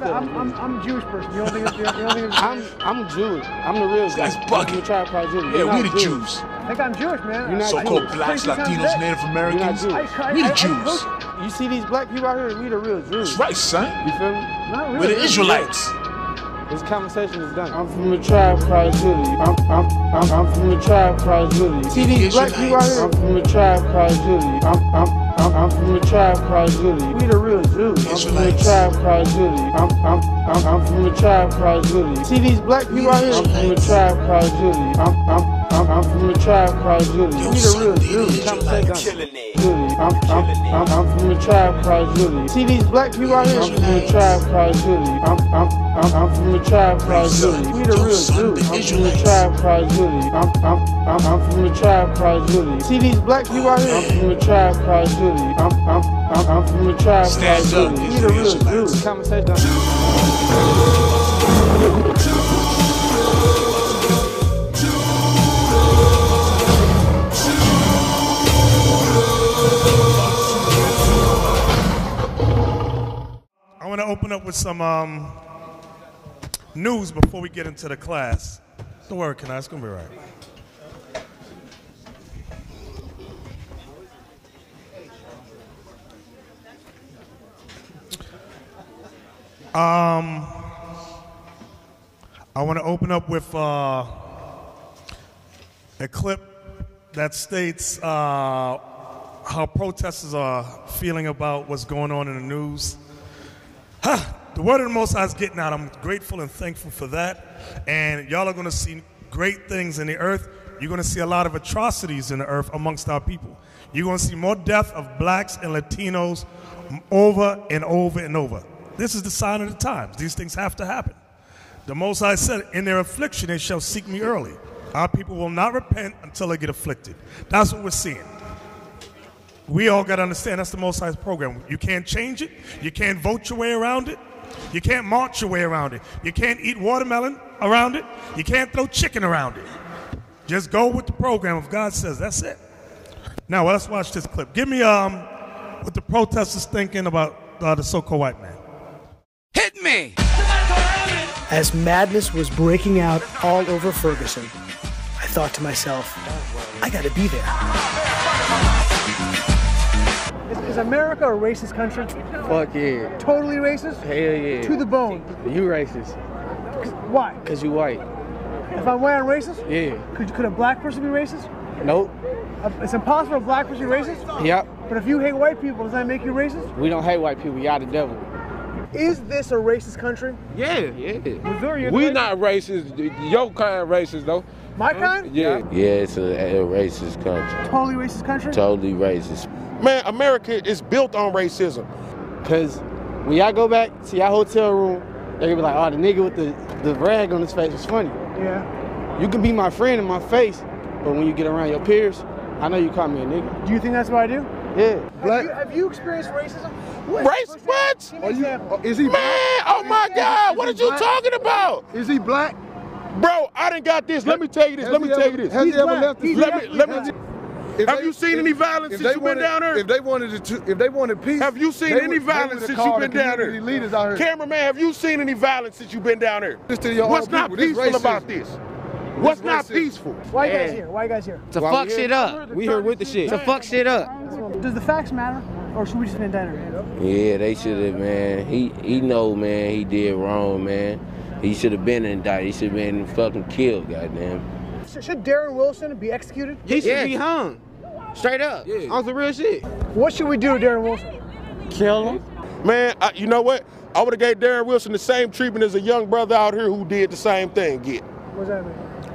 watched it. I'm, I'm, I'm a Jewish person. You don't think it's, you don't think it's I'm I'm Jewish. I'm the real Jew. guy's I'm bugging. tribe called Judah. Yeah, we the Jewish. Jews. I think I'm Jewish, man. You're not So-called Jewish. blacks, Latinos, today. Native You're not Americans. Jewish. I, I, We the I, I, Jews. You see these black people out here? We the real Jews. That's right, son. You feel me? Not really. We're the Israelites. This conversation is done. I'm from the tribe called Judah. I'm, I'm, I'm, I'm from the tribe called Judah. See these black people out here? I'm from the tribe called Judah. I'm, I'm, I'm, I'm from the tribe called Judah. We the real Jews. I'm from the Israelites. tribe called Judah. I'm, I'm, I'm, I'm from the tribe called Judah. See these black people out here? I'm from the tribe called Judah. I'm, I'm, I'm, I'm from the tribe called Judah. We the son, real they Jews. the Conversation Israelites. I'm, I'm, I'm, I'm from the tribe called Judah. See these black people out here? I'm from the tribe called Judah. I'm, I'm, I'm, I'm from the tribe called Judah. We the real Jews. I'm from the tribe called Judah. I'm, I'm, I'm, I'm from the tribe called Judah. See these black people out here? I'm from the tribe called Judah. I'm, I'm, I'm, I'm from the tribe called up, We the real. Jews. Conversation to open up with some um, news before we get into the class. Don't worry, can I? It's gonna be all right. Um, I want to open up with uh, a clip that states uh, how protesters are feeling about what's going on in the news. The word of the Most High is getting out. I'm grateful and thankful for that. And y'all are going to see great things in the earth. You're going to see a lot of atrocities in the earth amongst our people. You're going to see more death of blacks and Latinos over and over and over. This is the sign of the times. These things have to happen. The Most High said, In their affliction they shall seek me early. Our people will not repent until they get afflicted. That's what we're seeing. We all got to understand that's the Most High's program. You can't change it. You can't vote your way around it. You can't march your way around it. You can't eat watermelon around it. You can't throw chicken around it. Just go with the program if God says. That's it. Now let's watch this clip. Give me um what the protesters thinking about uh, the so-called white man. Hit me! As madness was breaking out all over Ferguson, I thought to myself, I gotta be there. Is, is America a racist country? Fuck yeah. Totally racist? Hell yeah. To the bone. You racist. Why? Because you white. If I'm white, I'm racist? Yeah. Could, could a black person be racist? Nope. Uh, It's impossible for a black person to be racist? Yep. But if you hate white people, does that make you racist? We don't hate white people. Y'all the devil. Is this a racist country? Yeah. Yeah. Missouri, you're We not racist. Your kind of racist though. My kind? Yeah. Yeah, it's a, a racist country. Totally racist country? Totally racist. Man, America is built on racism. Cause when y'all go back to y'all hotel room, they gonna be like, oh, the nigga with the, the rag on his face was funny. Yeah. You can be my friend in my face, but when you get around your peers, I know you call me a nigga. Do you think that's what I do? Yeah. Have you, have you experienced racism? Race what? Give me an example. Uh, is he man? Oh my God! What are you talking about? Is he black? Bro, I done got this. Let me tell you this. Has Let me tell ever- you this. Has he ever black. left? He's Let me- let me- If Have you seen any violence if since they you been down there? If they wanted to, if they wanted peace, Have you seen any would- violence since you've the been down community there? Leaders out here. Cameraman, have you seen any violence since you've been down there? This to your What's not people. This peaceful racism. about this? What's not peaceful? Why you guys here? Why you guys here? To Why fuck we shit up. We here with the shit. To fuck shit up. Does the facts matter? Or should we just be indicted? Yeah, they should have, man. He he know, man. He did wrong, man. He should have been indicted. He should have been fucking killed, goddamn. Should, should Darren Wilson be executed? He should Yes. be hung. Straight up. Yeah. On some real shit. What should we do to Darren Wilson? Kill him. Man, I, you know what? I would have gave Darren Wilson the same treatment as a young brother out here who did the same thing. Get What's that mean?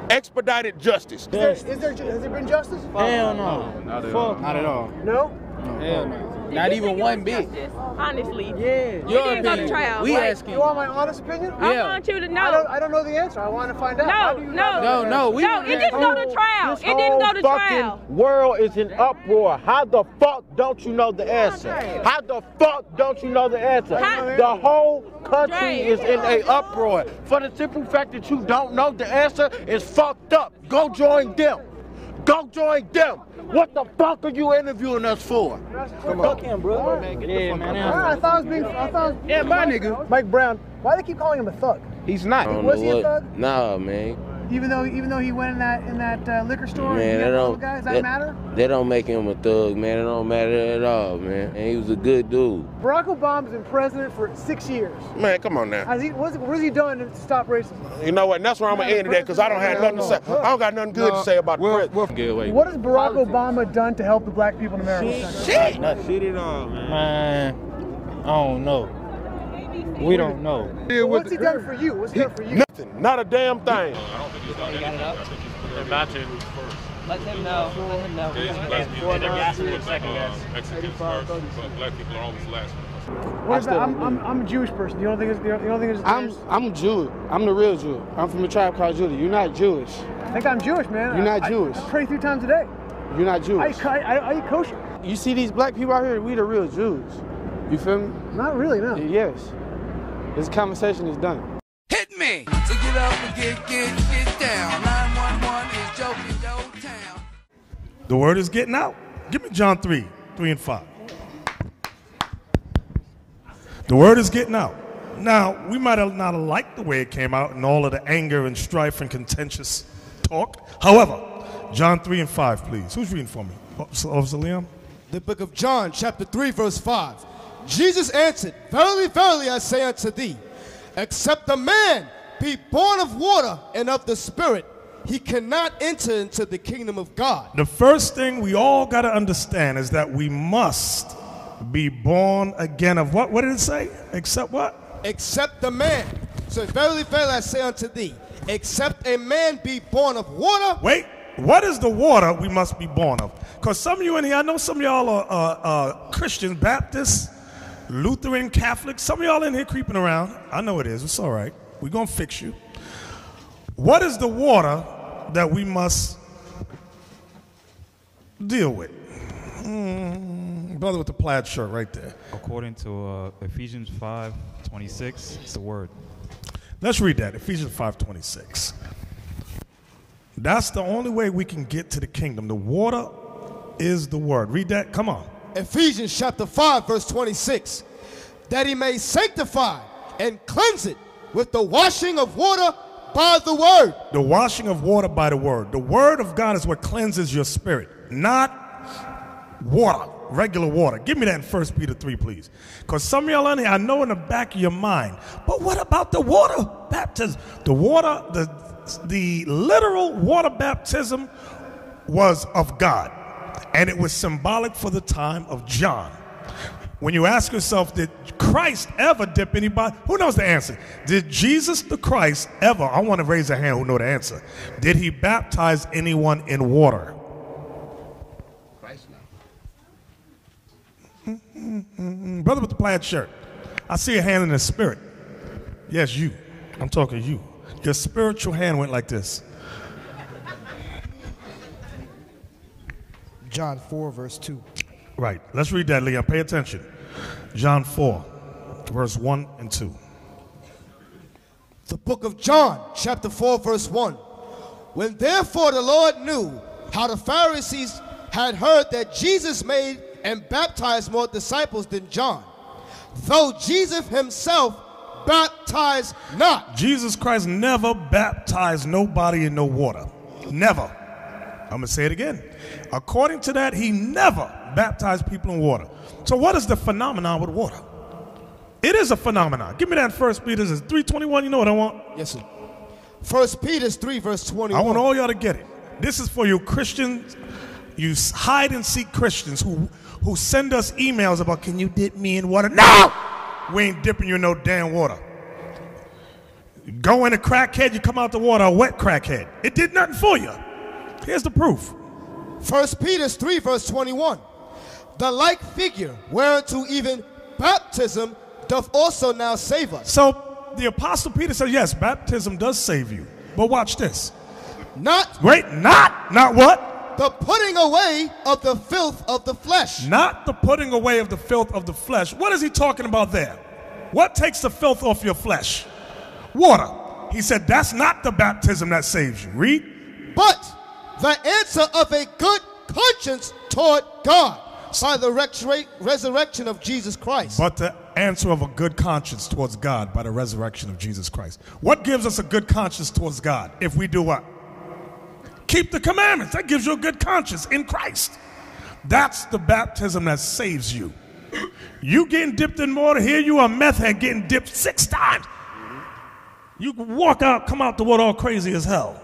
expedited justice. Is there, is there, has there been justice? Hell no. Not at all. Not at all. No? Hell no. Not even one bit. Honestly. Yeah. You didn't go to trial. We right? asking. You want my honest opinion? Yeah. I want you to I don't, know. I don't know the answer. I want to find out. No, no, No, no, we No, it didn't go to trial. It didn't go to trial. world is in uproar. How the fuck don't you know the answer? How the fuck don't you know the answer? How- The whole country Right. is in a uproar. For the simple fact that you don't know the answer is fucked up. Go join them. Go join them. What the fuck are you interviewing us for? Come on. him, bro. Yeah, man. I thought I was being. I thought. Yeah, my nigga. Mike Brown. Why do they keep calling him a thug? He's not. I don't Was know he a what. thug? Nah, man. Even though, even though he went in that in that uh, liquor store, and Man, he that don't. little guy, does that, matter? That don't make him a thug, man. It don't matter at all, man. And he was a good dude. Barack Obama's been president for six years. Man, come on now. Has he? What's, what has he done to stop racism? You know what? And that's where I'm gonna end it at because I don't have nothing to say. I don't got nothing good to say about the president. What has Barack Obama done to help the black people in America? Shit. Not shit at all, man. Man, I don't know. We don't know. What's he done for you? What's he done for you? Nothing. Not a damn thing. Let him know. Let him know. And they're asking for second guess. Mexicans first, but black people are always last. What about, I'm, I'm, I'm a Jewish person. You don't think it's, you don't think it's I'm I'm Jew. I'm the real Jew. I'm from a tribe called Judah. You're not Jewish. I think I'm Jewish, man. You're not I- Jewish. I, pray three times a day. You're not Jewish. I, I, I eat kosher. You see these black people out here? We the real Jews. You feel me? Not really, no. Yes. This conversation is done. Hit me. So get up and get, get, get down. 911 is joking your town. The word is getting out. Give me John 3, 3 and 5. The word is getting out. Now, we might have not have liked the way it came out and all of the anger and strife and contentious talk. However, John 3 and 5, please. Who's reading for me? Officer Officer Liam? The book of John, chapter 3, verse 5. Jesus answered, Verily, verily, I say unto thee, except a man be born of water and of the Spirit, he cannot enter into the kingdom of God. The first thing we all got to understand is that we must be born again of what? What did it say? Except what? Except a man. So, verily, verily, I say unto thee, except a man be born of water. Wait, what is the water we must be born of? Because some of you in here, I know some of y'all are uh, uh, Christians, Baptists, Lutheran, Catholics. Some of y'all in here creeping around. I know it is. It's all right. We're going to fix you. What is the water that we must deal with? Mm, brother with the plaid shirt right there. According to uh, Ephesians 5 26, it's the word. Let's read that. Ephesians 5:26. That's the only way we can get to the kingdom. The water is the word. Read that. Come on. Ephesians chapter 5, verse 26. That he may sanctify and cleanse it with the washing of water by the word. The washing of water by the word. The word of God is what cleanses your spirit, not water, regular water. Give me that in 1 Peter 3, please. Because some of y'all in here, I know in the back of your mind, but what about the water baptism? The water, the, the literal water baptism was of God, and it was symbolic for the time of John. When you ask yourself, did Christ ever dip anybody? Who knows the answer? Did Jesus the Christ ever, I want to raise a hand who know the answer. Did he baptize anyone in water? Mm, Brother with the plaid shirt, I see a hand in the spirit. Yes, you. I'm talking you. Your spiritual hand went like this. John 4, verse 2. Right. Let's read that, Leon. Pay attention. John 4, verse 1 and 2. The book of John, chapter 4, verse 1. When therefore the Lord knew how the Pharisees had heard that Jesus made and baptized more disciples than John, though Jesus himself baptized not. Jesus Christ never baptized nobody in no water. Never. I'm going to say it again. According to that, he never baptized people in water. So what is the phenomenon with water? It is a phenomenon. Give me that first Peter 321. You know what I want? Yes, sir. First Peter 3, verse 21. I want all y'all to get it. This is for you Christians, you hide and seek Christians who, who send us emails about, can you dip me in water? No! We ain't dipping you in no damn water. Go in a crackhead, you come out the water a wet crackhead. It did nothing for you. Here's the proof. First Peter 3, verse 21. The like figure whereunto even baptism doth also now save us. So the apostle Peter said, yes, baptism does save you. But watch this. Not Wait, not, not what? the putting away of the filth of the flesh. Not the putting away of the filth of the flesh. What is he talking about there? What takes the filth off your flesh? Water. He said that's not the baptism that saves you. Read. But the answer of a good conscience toward God by the resurrection of Jesus Christ. But the answer of a good conscience towards God by the resurrection of Jesus Christ. What gives us a good conscience towards God? If we do what? Keep the commandments. That gives you a good conscience in Christ. That's the baptism that saves you. You getting dipped in water, here you are meth head getting dipped six times. You walk out, come out the water all crazy as hell.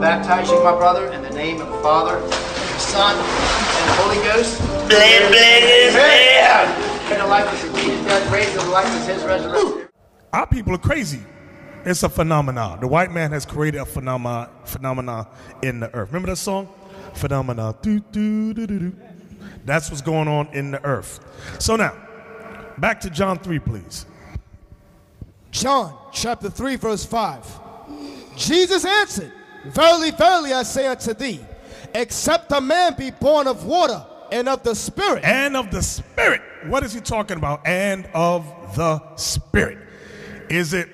Baptize you, my brother, in the name of the Father, and the Son, and the Holy Ghost. Bled, bled his head. In the likeness of Jesus' death, raised in the likeness of his resurrection. Our people are crazy. It's a phenomenon. The white man has created a phenomena, phenomena in the earth. Remember that song? Phenomena. Do, do, do, do, do. That's what's going on in the earth. So now, back to John 3, please. John chapter 3, verse 5. Jesus answered, Verily, verily, I say unto thee, except a man be born of water and of the Spirit. And of the Spirit. What is he talking about? And of the Spirit. Is it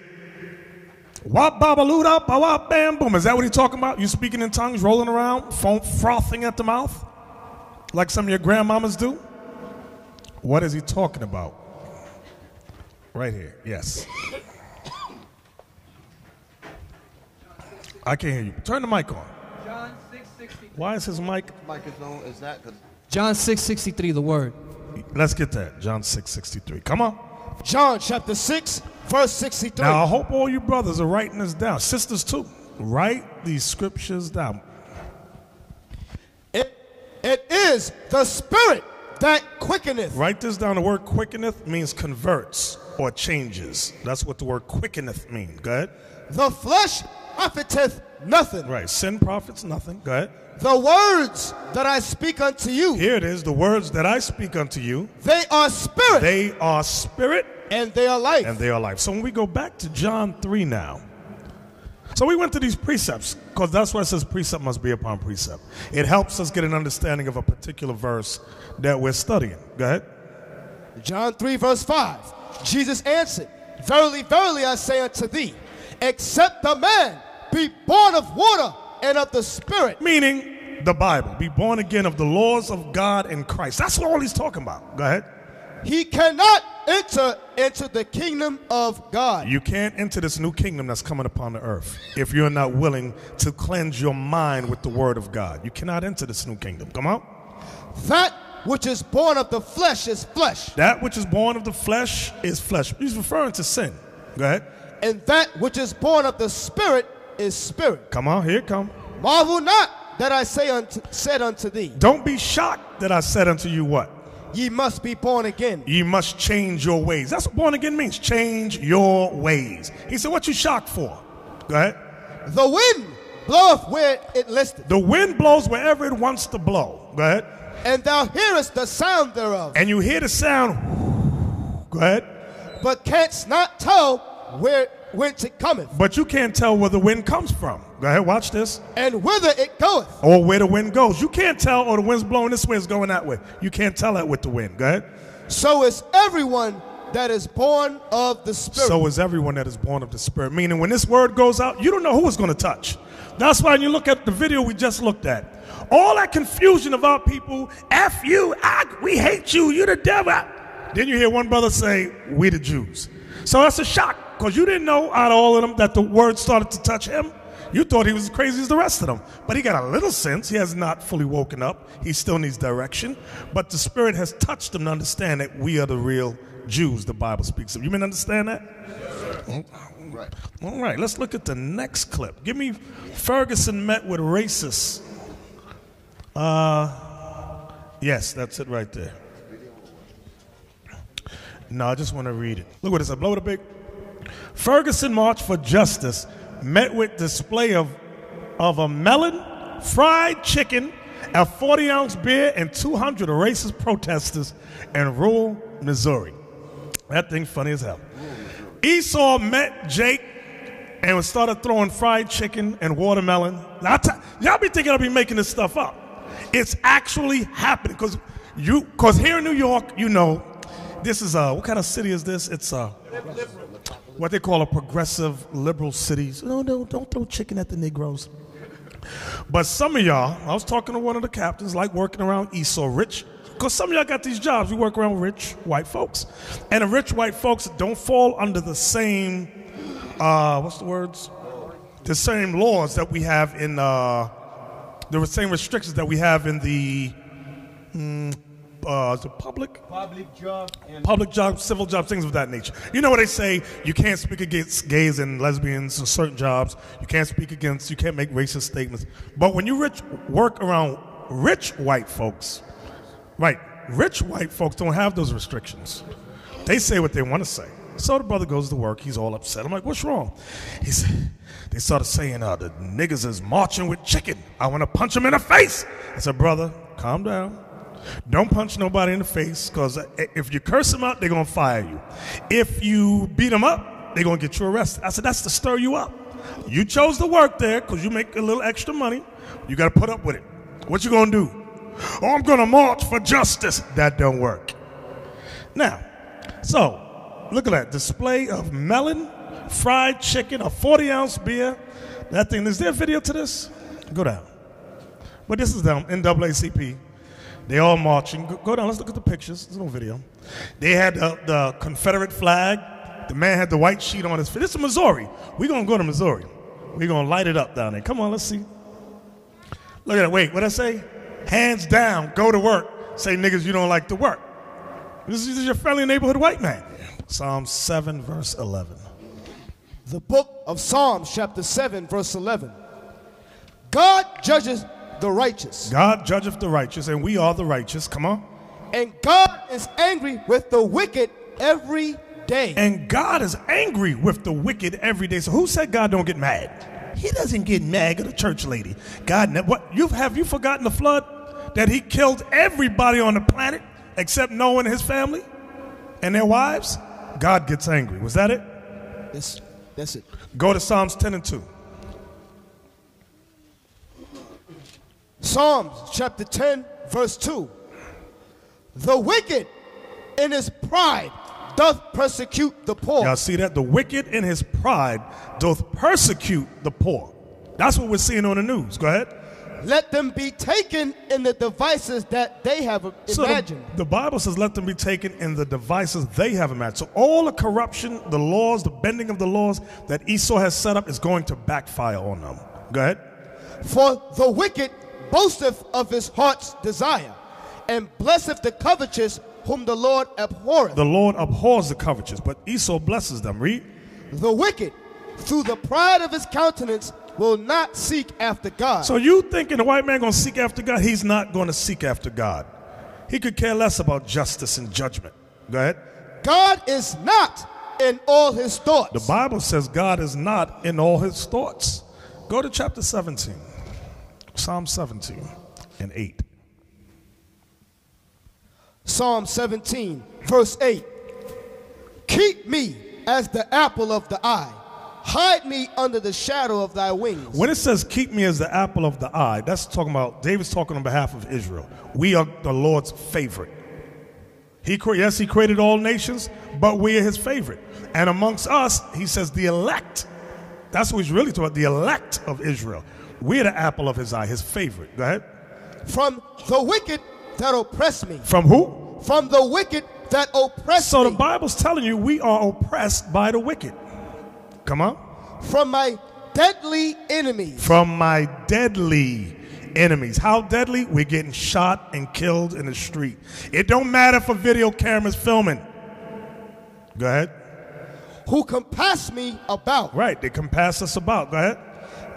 wop babaloo ba wop bam boom? Is that what he's talking about? You speaking in tongues, rolling around, foam, frothing at the mouth, like some of your grandmamas do? What is he talking about? Right here, yes. I can't hear you. Turn the mic on. John 6:63. Why is his mic? Mic is on. Is that? Cause John 6:63, the word. Let's get that. John 6 63. Come on. John chapter 6, verse 63. Now, I hope all you brothers are writing this down. Sisters, too. Write these scriptures down. It, it is the Spirit that quickeneth. Write this down. The word quickeneth means converts or changes. That's what the word quickeneth means. Go ahead. The flesh profiteth nothing. Right. Sin profits nothing. Go ahead. The words that I speak unto you, Here it is. The words that I speak unto you, they are spirit they are spirit and they are life. and they are life. So when we go back to John 3 now, so we went to these precepts because that's why it says precept must be upon precept. It helps us get an understanding of a particular verse that we're studying. Go ahead. John 3, verse 5. Jesus answered, Verily, verily, I say unto thee, except a man be born of water and of the Spirit. Meaning the Bible. Be born again of the laws of God and Christ. That's what all he's talking about. Go ahead. He cannot enter into the kingdom of God. You can't enter this new kingdom that's coming upon the earth if you're not willing to cleanse your mind with the word of God. You cannot enter this new kingdom. Come on. That which is born of the flesh is flesh, That which is born of the flesh is flesh. He's referring to sin. Go ahead. and that which is born of the Spirit is spirit. Come on, here come. Marvel not that I say unto, said unto thee, Don't be shocked that I said unto you what? ye must be born again. Ye must change your ways. That's what born again means. Change your ways. He said, What you shocked for? Go ahead. The wind bloweth where it listeth, The wind blows wherever it wants to blow. Go ahead. and thou hearest the sound thereof, And you hear the sound. Go ahead. but canst not tell where whence it cometh, But you can't tell where the wind comes from. Go ahead, watch this. and whither it goeth. Or where the wind goes. You can't tell, or the wind's blowing this way, it's going that way. You can't tell that with the wind. Go ahead. So is everyone that is born of the Spirit. So is everyone that is born of the Spirit. Meaning, when this word goes out, you don't know who it's going to touch. That's why when you look at the video we just looked at, all that confusion of our people, F you, I, we hate you, you're the devil. Then you hear one brother say, we the Jews. So that's a shock because you didn't know out of all of them that the word started to touch him. You thought he was as crazy as the rest of them. But he got a little sense. He has not fully woken up. He still needs direction. But the Spirit has touched him to understand that we are the real Jews the Bible speaks of. You mean understand that? right. All right, let's look at the next clip. Give me Ferguson met with racists. Uh, yes, that's it right there. No, I just want to read it. Look what it said. Blow a big. Ferguson March for Justice met with display of, of a melon, fried chicken, a 40 ounce beer, and 200 racist protesters in rural Missouri. That thing funny as hell. Esau met Jake and started throwing fried chicken and watermelon. T- y'all be thinking I'll be making this stuff up. It's actually happening because you, because here in New York, you know, this is uh, what kind of city is this? It's uh, what they call a progressive liberal cities. No, no, don't throw chicken at the Negroes. But some of y'all, I was talking to one of the captains, like working around Esau, rich, because some of y'all got these jobs. We work around rich white folks, and the rich white folks don't fall under the same, uh, what's the words? The same laws that we have in uh, the same restrictions that we have in the mm, uh, the public Public job and public jobs, civil jobs, things of that nature. You know what they say? You can't speak against gays and lesbians in certain jobs. You can't speak against. You can't make racist statements. But when you rich work around rich white folks, right? Rich white folks don't have those restrictions. They say what they want to say. So the brother goes to work. He's all upset. I'm like, what's wrong? He said, they started saying, uh, the niggas is marching with chicken. I want to punch him in the face. I said, brother, calm down. Don't punch nobody in the face because if you curse them out, they're going to fire you. If you beat them up, they're going to get you arrested. I said, that's to stir you up. You chose to work there because you make a little extra money. You got to put up with it. What you going to do? Oh, I'm going to march for justice. That don't work. Now, so look at that display of melon, fried chicken, a 40 ounce beer. That thing, is there a video to this? Go down. But this is them, NAACP. They all marching. Go, down, let's look at the pictures. There's no video. They had the, the Confederate flag. The man had the white sheet on his. This is Missouri. We're going to go to Missouri. We're going to light it up down there. Come on, let's see. Look at it. Wait, what I say? Hands down, go to work. Say, niggas, you don't like to work. This is your friendly neighborhood white man. Psalm 7, verse 11. The book of Psalms, chapter 7, verse 11. God judges the righteous, God judgeth the righteous, and we are the righteous. Come on. and God is angry with the wicked every day. And God is angry with the wicked every day. So who said God don't get mad? He doesn't get mad at a church lady. God, what you have you forgotten the flood that He killed everybody on the planet except Noah and his family and their wives? God gets angry. Was that it? That's, that's it. Go to Psalms 10 and 2. Psalms chapter 10, verse 2. The wicked in his pride doth persecute the poor. Y'all see that? The wicked in his pride doth persecute the poor. That's what we're seeing on the news. Go ahead. Let them be taken in the devices that they have So the, imagined. the Bible says, let them be taken in the devices they have imagined. So all the corruption, the laws, the bending of the laws that Esau has set up is going to backfire on them. Go ahead. For the wicked boasteth of his heart's desire, and blesseth the covetous whom the Lord abhorreth. The Lord abhors the covetous, but Esau blesses them. Read. The wicked, through the pride of his countenance, will not seek after God. So you thinking the white man going to seek after God? He's not going to seek after God. He could care less about justice and judgment. Go ahead. God is not in all his thoughts. The Bible says God is not in all his thoughts. Go to chapter 17, Psalm 17 and 8. Psalm 17, verse 8. Keep me as the apple of the eye. Hide me under the shadow of thy wings. When it says keep me as the apple of the eye, that's talking about David's talking on behalf of Israel. We are the Lord's favorite. He yes, he created all nations, but we are his favorite. And amongst us, he says the elect. That's what he's really talking about, the elect of Israel. We're the apple of his eye, his favorite. Go ahead. From the wicked that oppress me. From who? From the wicked that oppress So me. the Bible's telling you we are oppressed by the wicked. Come on. From my deadly enemies. From my deadly enemies. How deadly? We're getting shot and killed in the street. It don't matter for video cameras filming. Go ahead. Who compass me about. Right, they compass us about. Go ahead.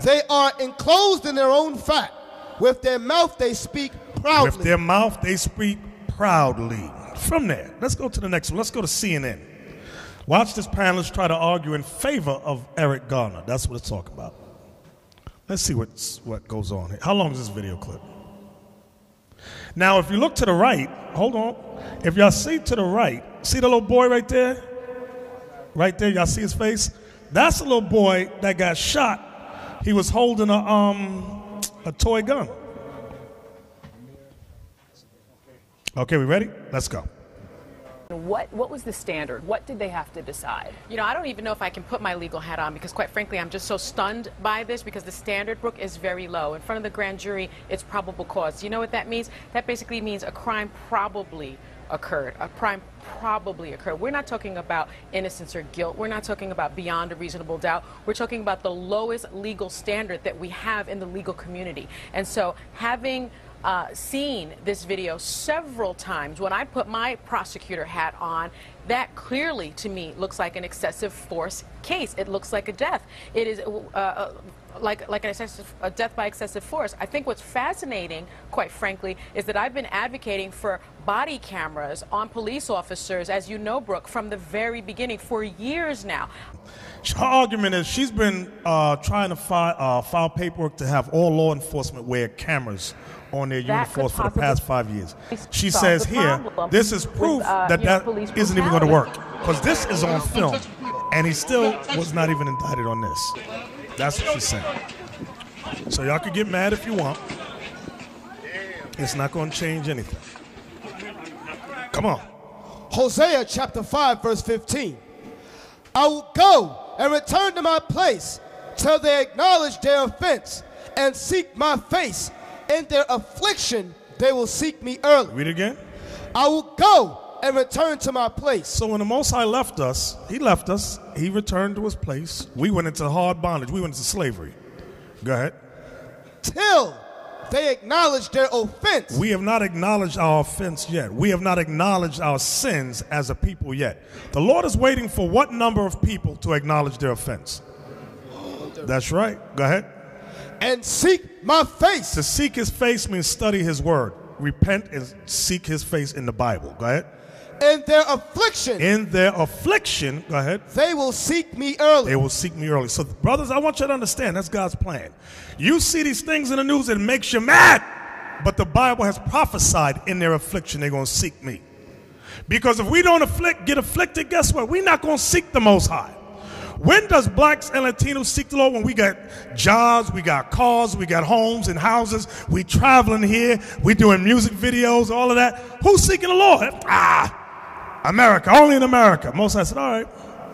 They are enclosed in their own fat. With their mouth they speak proudly. With their mouth they speak proudly. From there, let's go to the next one. Let's go to CNN. Watch this panelist try to argue in favor of Eric Garner. That's what it's talking about. Let's see what's, what goes on here. How long is this video clip? Now, if you look to the right, hold on. If y'all see to the right, see the little boy right there? Right there, y'all see his face? That's a little boy that got shot. He was holding a um a toy gun. Okay, we ready? Let's go. What what was the standard? What did they have to decide? You know, I don't even know if I can put my legal hat on because, quite frankly, I'm just so stunned by this because the standard, Brooke, is very low. In front of the grand jury, it's probable cause. You know what that means? That basically means a crime probably occurred. A crime probably occurred. We're not talking about innocence or guilt. We're not talking about beyond a reasonable doubt. We're talking about the lowest legal standard that we have in the legal community. And so having uh, seen this video several times when I put my prosecutor hat on. That clearly, to me, looks like an excessive force case. It looks like a death. It is uh, uh, like like an excessive, a death by excessive force. I think what's fascinating, quite frankly, is that I've been advocating for body cameras on police officers, as you know, Brooke, from the very beginning for years now. Her argument is she's been uh, trying to file, uh, file paperwork to have all law enforcement wear cameras on their That uniforms for the past five years. She says here, this is with, proof uh, that that isn't even going to work because this is on film, and he still was not even indicted on this. That's what she's saying. So y'all can get mad if you want. It's not going to change anything. Come on. Hosea chapter 5, verse 15. I will go and return to my place till they acknowledge their offense and seek my face. In their affliction, they will seek me early. Read it again. I will go and return to my place. So when the Most High left us, He left us. He returned to His place. We went into hard bondage. We went into slavery. Go ahead. Till they acknowledge their offense. We have not acknowledged our offense yet. We have not acknowledged our sins as a people yet. The Lord is waiting for what number of people to acknowledge their offense? That's right. Go ahead. And seek my face. To seek his face means study his word. Repent and seek his face in the Bible. Go ahead. In their affliction. In their affliction, go ahead. They will seek me early. They will seek me early. So, brothers, I want you to understand that's God's plan. You see these things in the news, it makes you mad. But the Bible has prophesied in their affliction, they're going to seek me. Because if we don't afflict, get afflicted, guess what? We're not going to seek the Most High. When does blacks and Latinos seek the Lord? When we got jobs, we got cars, we got homes and houses, we traveling here, we doing music videos, all of that. Who's seeking the Lord? Ah, America, only in America. Most I said, all right,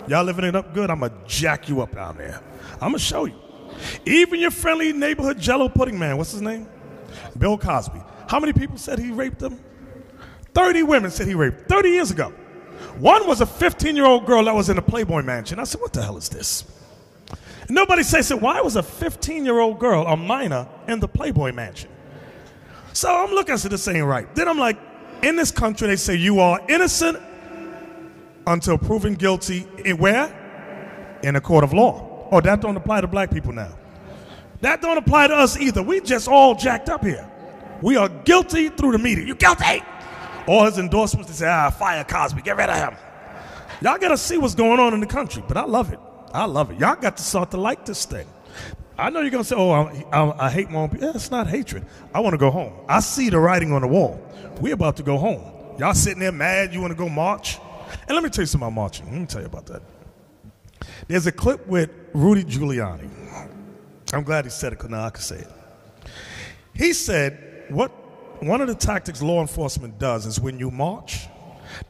y'all living it up good. I'm gonna jack you up down there. I'm gonna show you. Even your friendly neighborhood Jello pudding man, what's his name? Bill Cosby. How many people said he raped them? 30 women said he raped 30 years ago. One was a 15 year old girl that was in a Playboy mansion. I said, What the hell is this? Nobody says, so Why was a 15 year old girl, a minor, in the Playboy mansion? So I'm looking at this ain't right. Then I'm like, In this country, they say you are innocent until proven guilty. In where? In a court of law. Oh, that don't apply to black people now. That don't apply to us either. We just all jacked up here. We are guilty through the media. You guilty? All his endorsements, they say, ah, fire Cosby, get rid of him. Y'all got to see what's going on in the country, but I love it. I love it. Y'all got to start to like this thing. I know you're to say, oh, I, I, I hate my own people. Yeah, it's not hatred. I want to go home. I see the writing on the wall. We're about to go home. Y'all sitting there mad, you want to go march? And let me tell you something about marching. Let me tell you about that. There's a clip with Rudy Giuliani. I'm glad he said it because now I can say it. He said, what one of the tactics law enforcement does is when you march,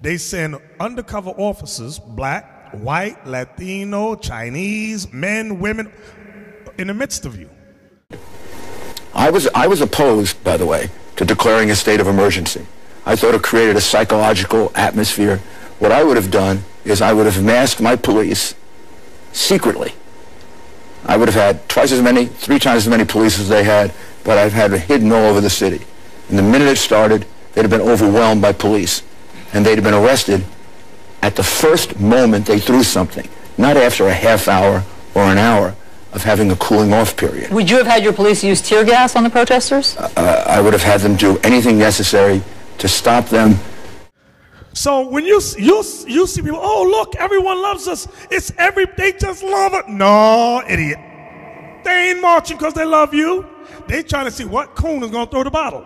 they send undercover officers, black, white, Latino, Chinese, men, women, in the midst of you. I was, I was opposed, by the way, to declaring a state of emergency. I thought it created a psychological atmosphere. What I would have done is I would have masked my police secretly. I would have had twice as many, three times as many police as they had, but I've had hidden all over the city. And the minute it started, they'd have been overwhelmed by police. And they'd have been arrested at the first moment they threw something, not after a half hour or an hour of having a cooling off period. Would you have had your police use tear gas on the protesters? Uh, I would have had them do anything necessary to stop them. So when you you you see people, oh look, everyone loves us. It's every they just love it. No, idiot. They ain't marching because they love you. They trying to see what coon is gonna throw the bottle.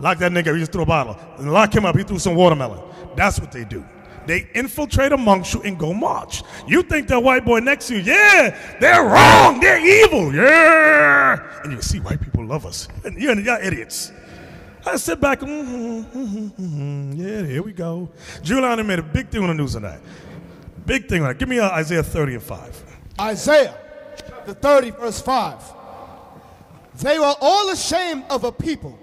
Like that nigga, he just threw a bottle. And lock him up, he threw some watermelon. That's what they do. They infiltrate amongst you and go march. You think that white boy next to you, yeah, they're wrong, they're evil, yeah. And you see white people love us. And you're, you're idiots. I sit back. mhm, mhm, mhm. Yeah, here we go. Giuliani made a big thing on the news tonight. Big thing on that. Give me uh, Isaiah 30 and 5. Isaiah, the 30, verse 5. They were all ashamed of a people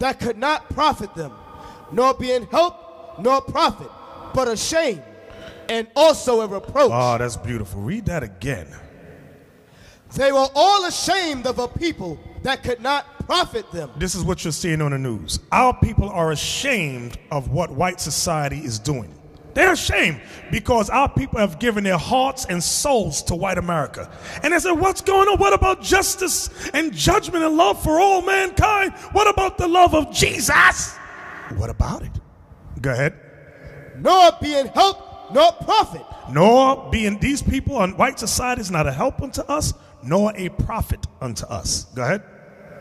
that could not profit them, nor be in help, nor profit, but ashamed, and also a reproach. Oh, that's beautiful. Read that again. They were all ashamed of a people that could not profit them. This is what you're seeing on the news. Our people are ashamed of what white society is doing. They're ashamed because our people have given their hearts and souls to white America. And they said, What's going on? What about justice and judgment and love for all mankind? What about the love of Jesus? What about it? Go ahead. Nor being in help, nor profit. Nor being these people on white society is not a help unto us, nor a profit unto us. Go ahead.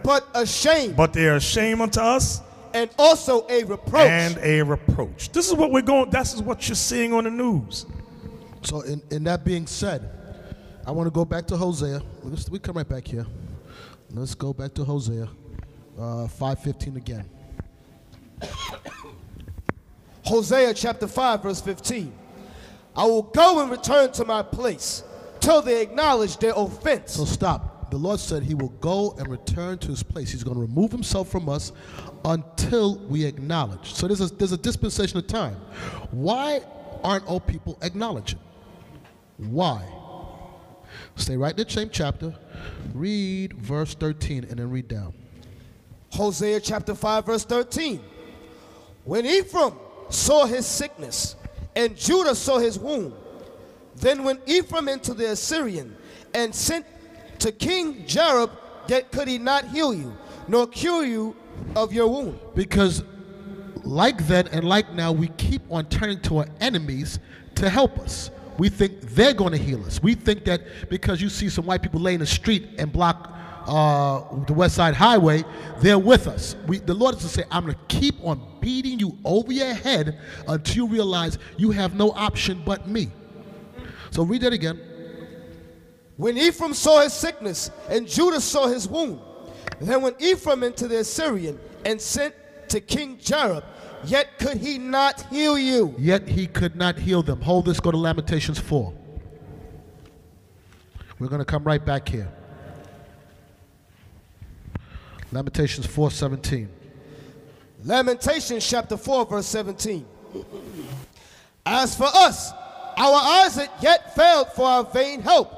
But a shame. But they are a shame unto us and also a reproach. and a reproach. This is what we're going. This is what you're seeing on the news. So, in, in that being said, I want to go back to Hosea. Let's, we come right back here. Let's go back to Hosea, uh, five fifteen again. Hosea chapter 5, verse 15. I will go and return to my place till they acknowledge their offense. So stop. The Lord said He will go and return to His place. He's going to remove Himself from us until we acknowledge. So there's a, there's a dispensation of time. Why aren't all people acknowledging? Why? Stay right in the same chapter. Read verse 13 and then read down. Hosea chapter 5, verse 13. When Ephraim saw his sickness and Judah saw his wound, then went Ephraim into the Assyrian and sent to King Jareb, yet could he not heal you, nor cure you of your wound. Because like then and like now, we keep on turning to our enemies to help us. We think they're going to heal us. We think that because you see some white people lay in the street and block uh, the West Side Highway, they're with us. We, the Lord is to say, I'm going to keep on beating you over your head until you realize you have no option but me. So read that again. When Ephraim saw his sickness and Judah saw his wound, then went Ephraim into the Assyrian and sent to King Jareb, yet could he not heal you. Yet he could not heal them. Hold this, go to Lamentations 4. We're going to come right back here. Lamentations 4:17. Lamentations chapter 4, verse 17. As for us, our eyes had yet failed for our vain hope.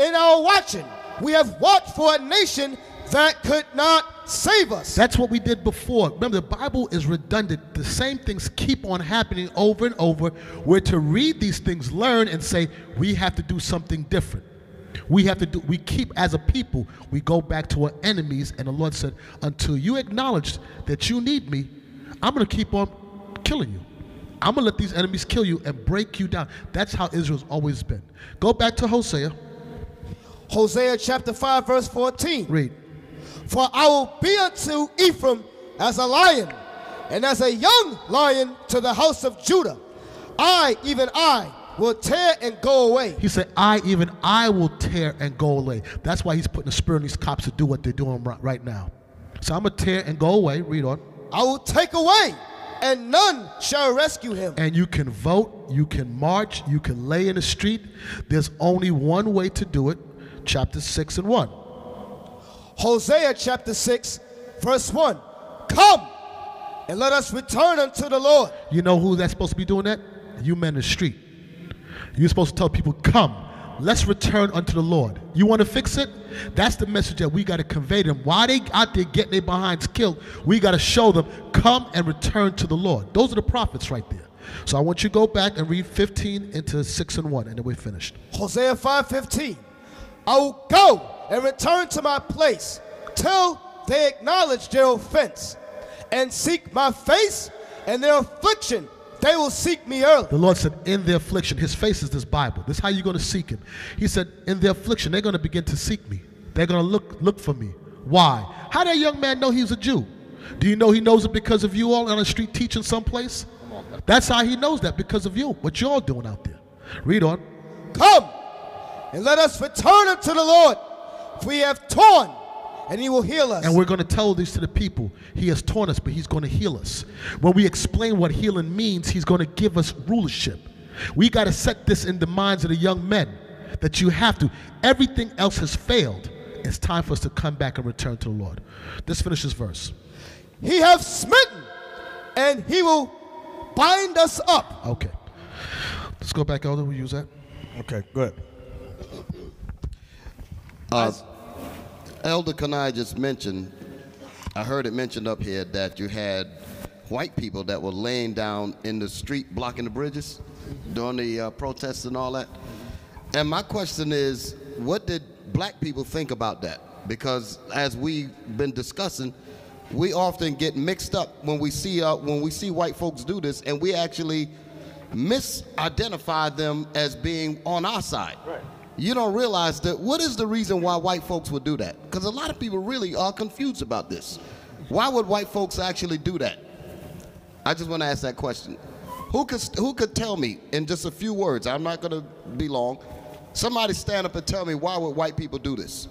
In our watching, we have watched for a nation that could not save us. That's what we did before. Remember, the Bible is redundant. The same things keep on happening over and over. We're to read these things, learn, and say, we have to do something different. We have to do, we keep, as a people, we go back to our enemies, and the Lord said, until you acknowledge that you need me, I'm going to keep on killing you. I'm going to let these enemies kill you and break you down. That's how Israel's always been. Go back to Hosea. Hosea chapter 5, verse 14. Read. For I will be unto Ephraim as a lion, and as a young lion to the house of Judah. I, even I, will tear and go away. He said, I, even I will tear and go away. That's why he's putting a spirit in these cops to do what they're doing right, right now. So I'm going to tear and go away. Read on. I will take away, and none shall rescue him. And you can vote, you can march, you can lay in the street. There's only one way to do it. Chapter 6 and 1. Hosea chapter 6, verse 1. Come and let us return unto the Lord. You know who that's supposed to be doing that? You men in the street. You're supposed to tell people, come, let's return unto the Lord. You want to fix it? That's the message that we got to convey to them. While they out there getting their behinds killed, we got to show them, come and return to the Lord. Those are the prophets right there. So I want you to go back and read 15 into 6 and 1, and then we're finished. Hosea 5:15. I will go and return to my place till they acknowledge their offense and seek my face and their affliction. They will seek me early. The Lord said, in the affliction, his face is this Bible. This is how you're going to seek him. He said, in the affliction, they're going to begin to seek me. They're going to look look for me. Why? How did that young man know he's a Jew? Do you know he knows it because of you all on the street teaching someplace? That's how he knows that because of you. What y'all doing out there? Read on. Come and let us return unto the Lord. For we have torn and he will heal us. And we're going to tell this to the people. He has torn us, but he's going to heal us. When we explain what healing means, he's going to give us rulership. We got to set this in the minds of the young men that you have to. Everything else has failed. It's time for us to come back and return to the Lord. This finishes verse. He hath smitten, and he will bind us up. Okay. Let's go back, Elder. We use that. Okay, good. Uh, Elder Kanai just mentioned, I heard it mentioned up here that you had white people that were laying down in the street blocking the bridges during the uh, protests and all that. And my question is, what did black people think about that? Because as we've been discussing, we often get mixed up when we see uh, when we see white folks do this, and we actually misidentify them as being on our side. Right. You don't realize that. What is the reason why white folks would do that? Because a lot of people really are confused about this. Why would white folks actually do that? I just want to ask that question. Who could who could tell me in just a few words? I'm not going to be long. Somebody stand up and tell me why would white people do this?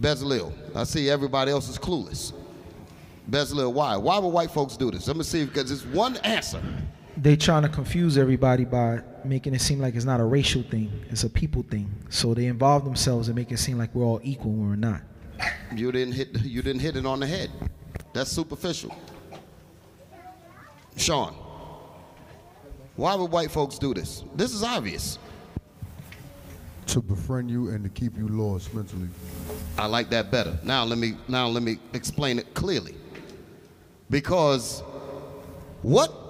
Bezalel. I see everybody else is clueless. Bezalel, why? Why would white folks do this? Let me see because it's one answer. They trying to confuse everybody by making it seem like it's not a racial thing; it's a people thing. So they involve themselves and make it seem like we're all equal when we're not. You didn't hit you didn't hit it on the head. That's superficial. Sean, why would white folks do this? This is obvious. To befriend you and to keep you lost mentally. I like that better. Now let me now let me explain it clearly. Because what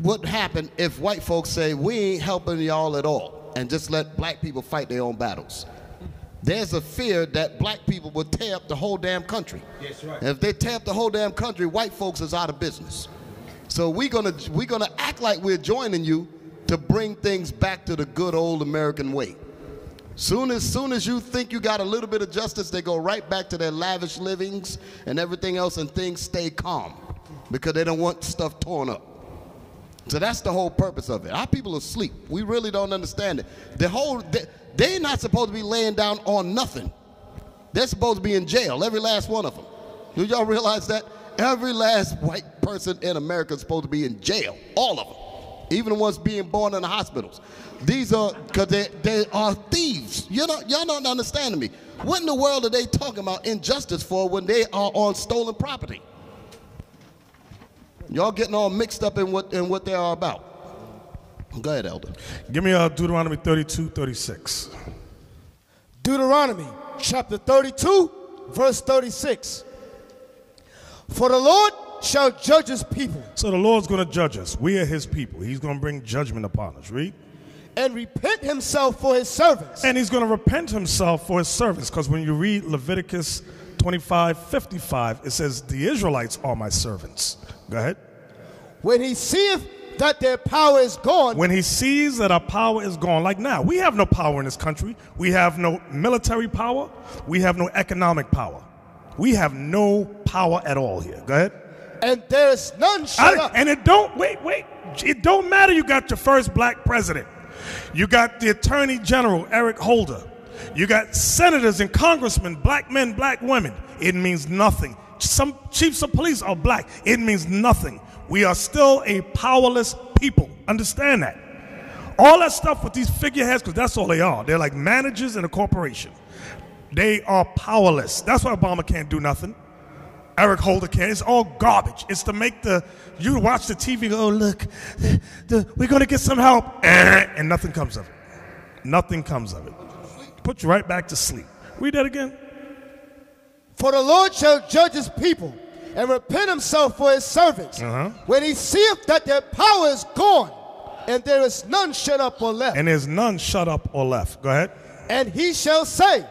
would happen if white folks say we ain't helping y'all at all and just let black people fight their own battles? There's a fear that black people would tear up the whole damn country. Yes, right. And if they tear up the whole damn country, white folks is out of business. So we're gonna we're gonna act like we're joining you to bring things back to the good old American way. Soon as soon as you think you got a little bit of justice, they go right back to their lavish livings and everything else, and things stay calm because they don't want stuff torn up. So that's the whole purpose of it. Our people are asleep. We really don't understand it. The whole they, they're not supposed to be laying down on nothing. They're supposed to be in jail, every last one of them. Do y'all realize that? Every last white person in America is supposed to be in jail, all of them, even the ones being born in the hospitals. These are because they, they are thieves. You know, y'all not understanding me. What in the world are they talking about injustice for when they are on stolen property? Y'all getting all mixed up in what in what they are about. Go ahead, Elder. Give me uh, Deuteronomy 32, 36. Deuteronomy chapter 32, verse 36. For the Lord shall judge his people So the Lord's going to judge us. We are his people. He's going to bring judgment upon us. Read. and repent himself for his servants. And he's going to repent himself for his servants. Because when you read Leviticus 25, 55, it says, The Israelites are my servants. Go ahead. When he seeth that their power is gone, When he sees that our power is gone, like now, we have no power in this country. We have no military power. We have no economic power. We have no power at all here. Go ahead. and there is none I- and it don't wait, wait. It don't matter. You got your first black president. You got the Attorney General Eric Holder. You got senators and congressmen, black men, black women. It means nothing. Some chiefs of police are black. It means nothing. We are still a powerless people. Understand that. All that stuff with these figureheads, because that's all they are. They're like managers in a corporation. They are powerless. That's why Obama can't do nothing. Eric Holder can't. It's all garbage. It's to make the you watch the TV. Go, oh look, the, the, we're gonna get some help, and nothing comes of it. Nothing comes of it. Put you right back to sleep. Read that again. For the Lord shall judge his people and repent himself for his servants. Uh-huh. When he seeth that their power is gone, and there is none shut up or left. And there's none shut up or left. Go ahead. And he shall say,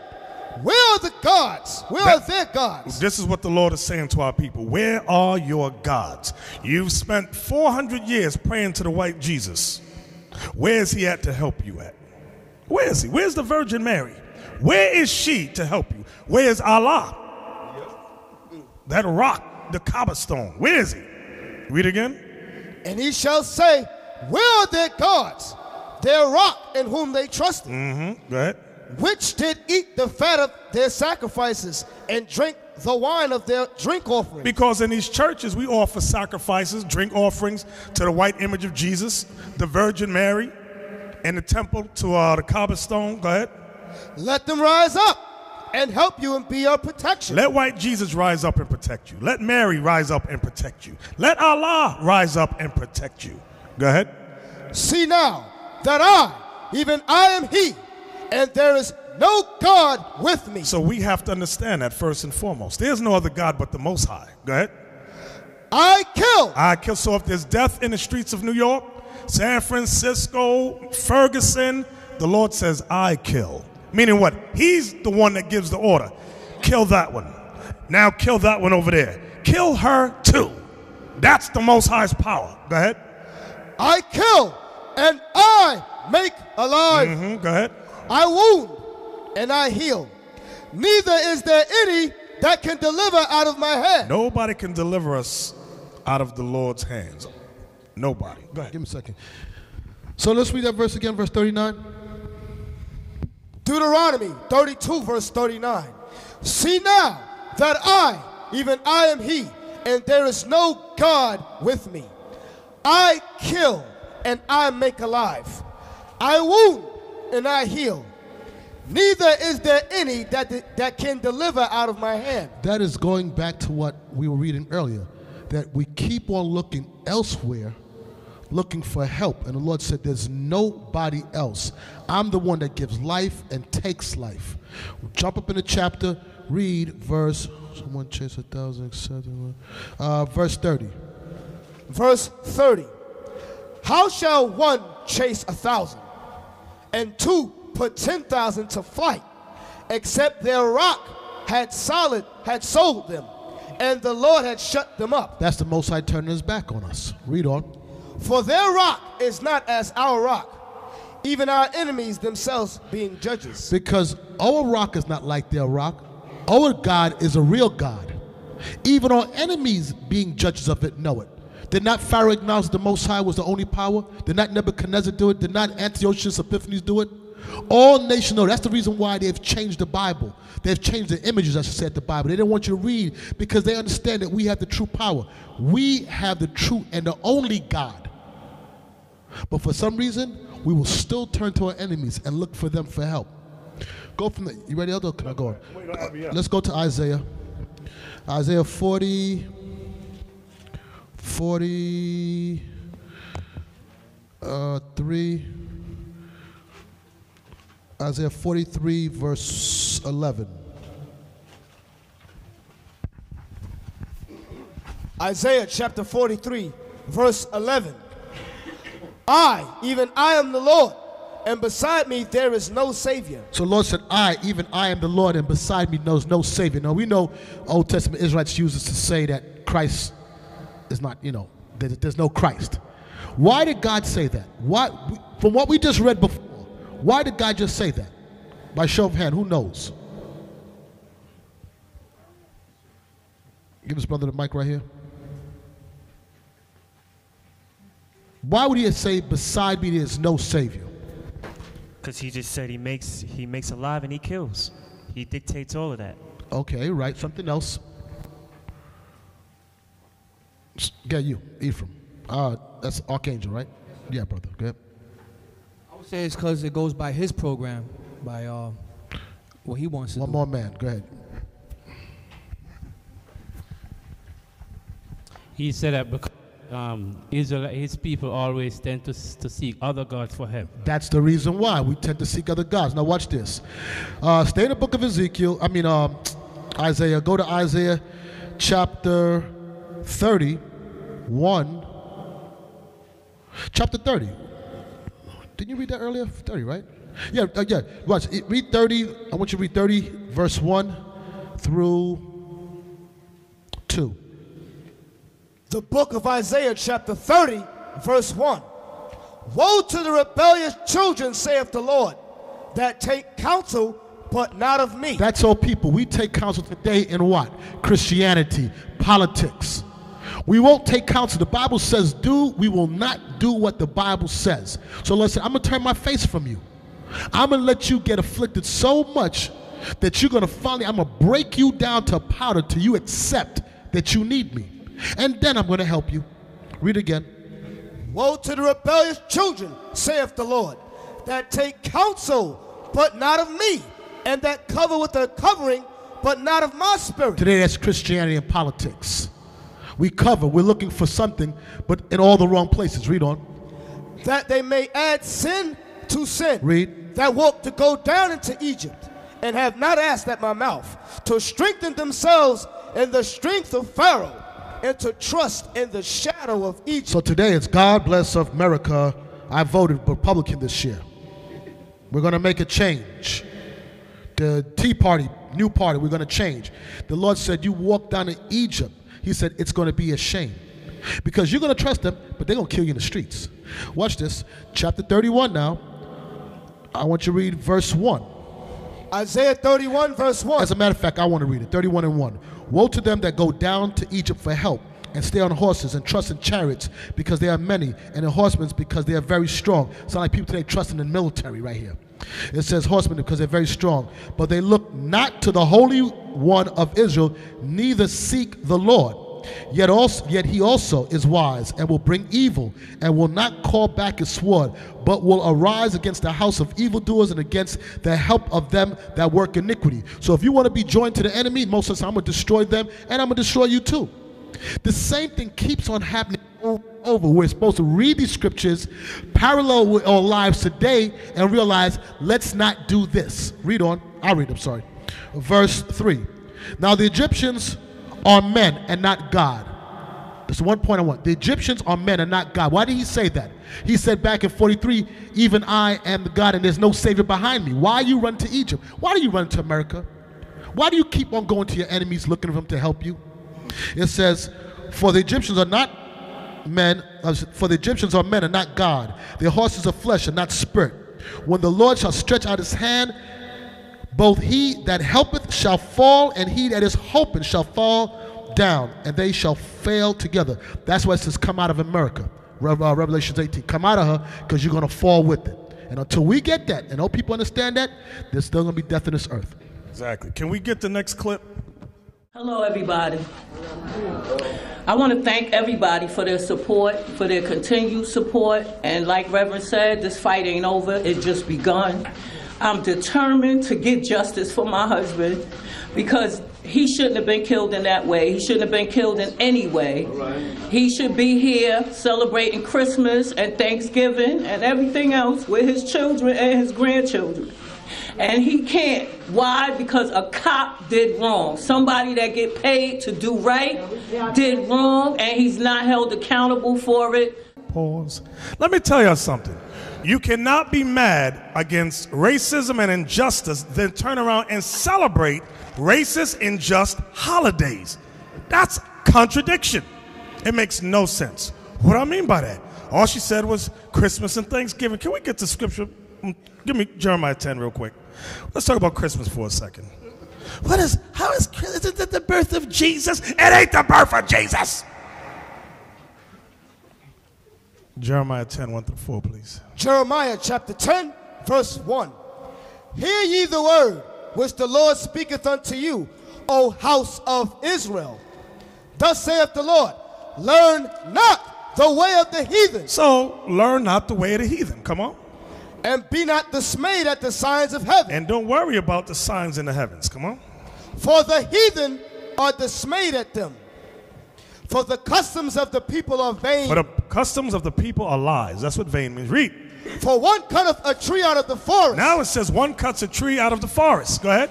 Where are the gods? Where are their gods? This is what the Lord is saying to our people. Where are your gods? You've spent 400 years praying to the white Jesus. Where is he at to help you at? Where is he? Where's the Virgin Mary? Where is she to help you? Where is Allah? That rock, the cobblestone. Where is he? Read again. And he shall say, Where are their gods? Their rock in whom they trusted. Mm-hmm. Go ahead. which did eat the fat of their sacrifices and drink the wine of their drink offering. Because in these churches, we offer sacrifices, drink offerings to the white image of Jesus, the Virgin Mary, and the temple to uh, the cobblestone. Go ahead. Let them rise up and help you and be your protection. Let white Jesus rise up and protect you. Let Mary rise up and protect you. Let Allah rise up and protect you. Go ahead. See now that I, even I am He, and there is no God with me. So we have to understand that first and foremost. There's no other God but the Most High. Go ahead. I kill. I kill. So if there's death in the streets of New York, San Francisco, Ferguson, the Lord says, I kill. Meaning what? He's the one that gives the order. Kill that one. Now kill that one over there. Kill her too. That's the Most highest power. Go ahead. I kill and I make alive. Mm-hmm. Go ahead. I wound and I heal. Neither is there any that can deliver out of my hand. Nobody can deliver us out of the Lord's hands. Nobody. Go ahead. Give me a second. So let's read that verse again, verse 39. Deuteronomy 32, verse 39. See now that I, even I am He, and there is no God with me. I kill and I make alive. I wound and I heal. Neither is there any that, that can deliver out of my hand. That is going back to what we were reading earlier, that we keep on looking elsewhere, looking for help. And the Lord said, There's nobody else. I'm the one that gives life and takes life. Jump up in the chapter, read verse, someone chase a thousand, seven, uh, verse 30. Verse 30. How shall one chase a thousand and two put 10,000 to flight, except their rock had solid, had sold them, and the Lord had shut them up. That's the Most High turning his back on us. Read on. For their rock is not as our rock, even our enemies themselves being judges. Because our rock is not like their rock. Our God is a real God. Even our enemies being judges of it know it. Did not Pharaoh acknowledge the Most High was the only power? Did not Nebuchadnezzar do it? Did not Antiochus Epiphanes do it? All nations know. That's the reason why they've changed the Bible. They've changed the images, I should say, the Bible. They didn't want you to read because they understand that we have the true power. We have the true and the only God. But for some reason, we will still turn to our enemies and look for them for help. Go from the. You ready, Elder? Can I go on? Let's go to Isaiah. Isaiah 40. 40. Uh, 3. Isaiah 43, verse 11. Isaiah chapter 43, verse 11. I, even I am the Lord, and beside me there is no Savior. So Lord said, I, even I am the Lord, and beside me knows no Savior. Now we know Old Testament Israelites use this to say that Christ is not, you know, there's no Christ. Why did God say that? Why, from what we just read before, why did God just say that? By show of hand, who knows? Give his brother the mic right here. Why would he say, beside me there's no Savior? Because he just said he makes he makes alive and he kills. He dictates all of that. Okay, right. Something else. Get you, Ephraim. Uh, that's Archangel, right? Yeah, brother. Go ahead. I would say it's because it goes by his program, by uh, what he wants to One do. more man. Go ahead. He said that because um, Israel, his people always tend to, to seek other gods for help. That's the reason why we tend to seek other gods. Now watch this. Uh, stay in the book of Ezekiel. I mean um, Isaiah. Go to Isaiah chapter 30, 1. Chapter 30. Didn't you read that earlier? 30, right? Yeah, uh, yeah. Watch. Read 30. I want you to read 30, verse 1 through 2. The book of Isaiah, chapter 30, verse 1. Woe to the rebellious children, saith the Lord, that take counsel, but not of me. That's all people. We take counsel today in what? Christianity, politics. We won't take counsel. The Bible says do, we will not do what the Bible says. So listen, I'm going to turn my face from you. I'm gonna let you get afflicted so much that you're gonna finally, I'm gonna break you down to powder till you accept that you need me. And then I'm gonna help you. Read again. Woe to the rebellious children, saith the Lord, that take counsel, but not of me, and that cover with a covering, but not of my spirit. Today that's Christianity and politics. We cover, we're looking for something, but in all the wrong places. Read on. That they may add sin to sin. Read. That walk to go down into Egypt, and have not asked at my mouth, to strengthen themselves in the strength of Pharaoh, and to trust in the shadow of Egypt. So today it's God bless America. I voted Republican this year. We're going to make a change. The Tea Party, new party, we're going to change. The Lord said, You walk down to Egypt. He said, It's going to be a shame. Because you're going to trust them, but they're going to kill you in the streets. Watch this. Chapter 31 now. I want you to read verse 1. Isaiah 31, verse 1. As a matter of fact, I want to read it 31 and 1. Woe to them that go down to Egypt for help and stay on horses and trust in chariots because they are many, and in horsemen because they are very strong. Sound like people today trusting in the military right here. It says horsemen because they're very strong. But they look not to the Holy One of Israel, neither seek the Lord. Yet also, yet he also is wise and will bring evil and will not call back his sword, but will arise against the house of evildoers and against the help of them that work iniquity. So if you want to be joined to the enemy, most time I'm going to destroy them and I'm going to destroy you too. The same thing keeps on happening over. We're supposed to read these scriptures, parallel with our lives today, and realize, let's not do this. Read on. I'll read, I'm sorry. Verse 3. Now the Egyptians are men and not God. That's one point I want. The Egyptians are men and not God. Why did he say that? He said back in 43, even I am God and there's no Savior behind me. Why you run to Egypt? Why do you run to America? Why do you keep on going to your enemies looking for them to help you? It says, For the Egyptians are not men, uh, for the Egyptians are men and not God. Their horses are flesh and not spirit. When the Lord shall stretch out his hand, both he that helpeth shall fall, and he that is hoping shall fall down, and they shall fail together. That's why it says, Come out of America. Rev- uh, Revelations 18. Come out of her, because you're going to fall with it. And until we get that, and all people understand that, there's still going to be death in this earth. Exactly. Can we get the next clip? Hello, everybody. I want to thank everybody for their support, for their continued support. And like Reverend said, this fight ain't over, it's just begun. I'm determined to get justice for my husband because he shouldn't have been killed in that way. He shouldn't have been killed in any way. He should be here celebrating Christmas and Thanksgiving and everything else with his children and his grandchildren. And he can't. Why? Because a cop did wrong. Somebody that get paid to do right did wrong and he's not held accountable for it. Pause. Let me tell you something. You cannot be mad against racism and injustice, then turn around and celebrate racist, unjust holidays. That's contradiction. It makes no sense. What do I mean by that? All she said was Christmas and Thanksgiving. Can we get to scripture? Mm, Give me Jeremiah 10 real quick. Let's talk about Christmas for a second. What is, how is, isn't it the birth of Jesus? It ain't the birth of Jesus. Jeremiah 10, 1 through 4, please. Jeremiah chapter 10, verse 1. Hear ye the word which the Lord speaketh unto you, O house of Israel. Thus saith the Lord, learn not the way of the heathen. So, learn not the way of the heathen. Come on. And be not dismayed at the signs of heaven. And don't worry about the signs in the heavens. Come on. For the heathen are dismayed at them. For the customs of the people are vain. For the customs of the people are lies. That's what vain means. Read. For one cutteth a tree out of the forest. Now it says one cuts a tree out of the forest. Go ahead.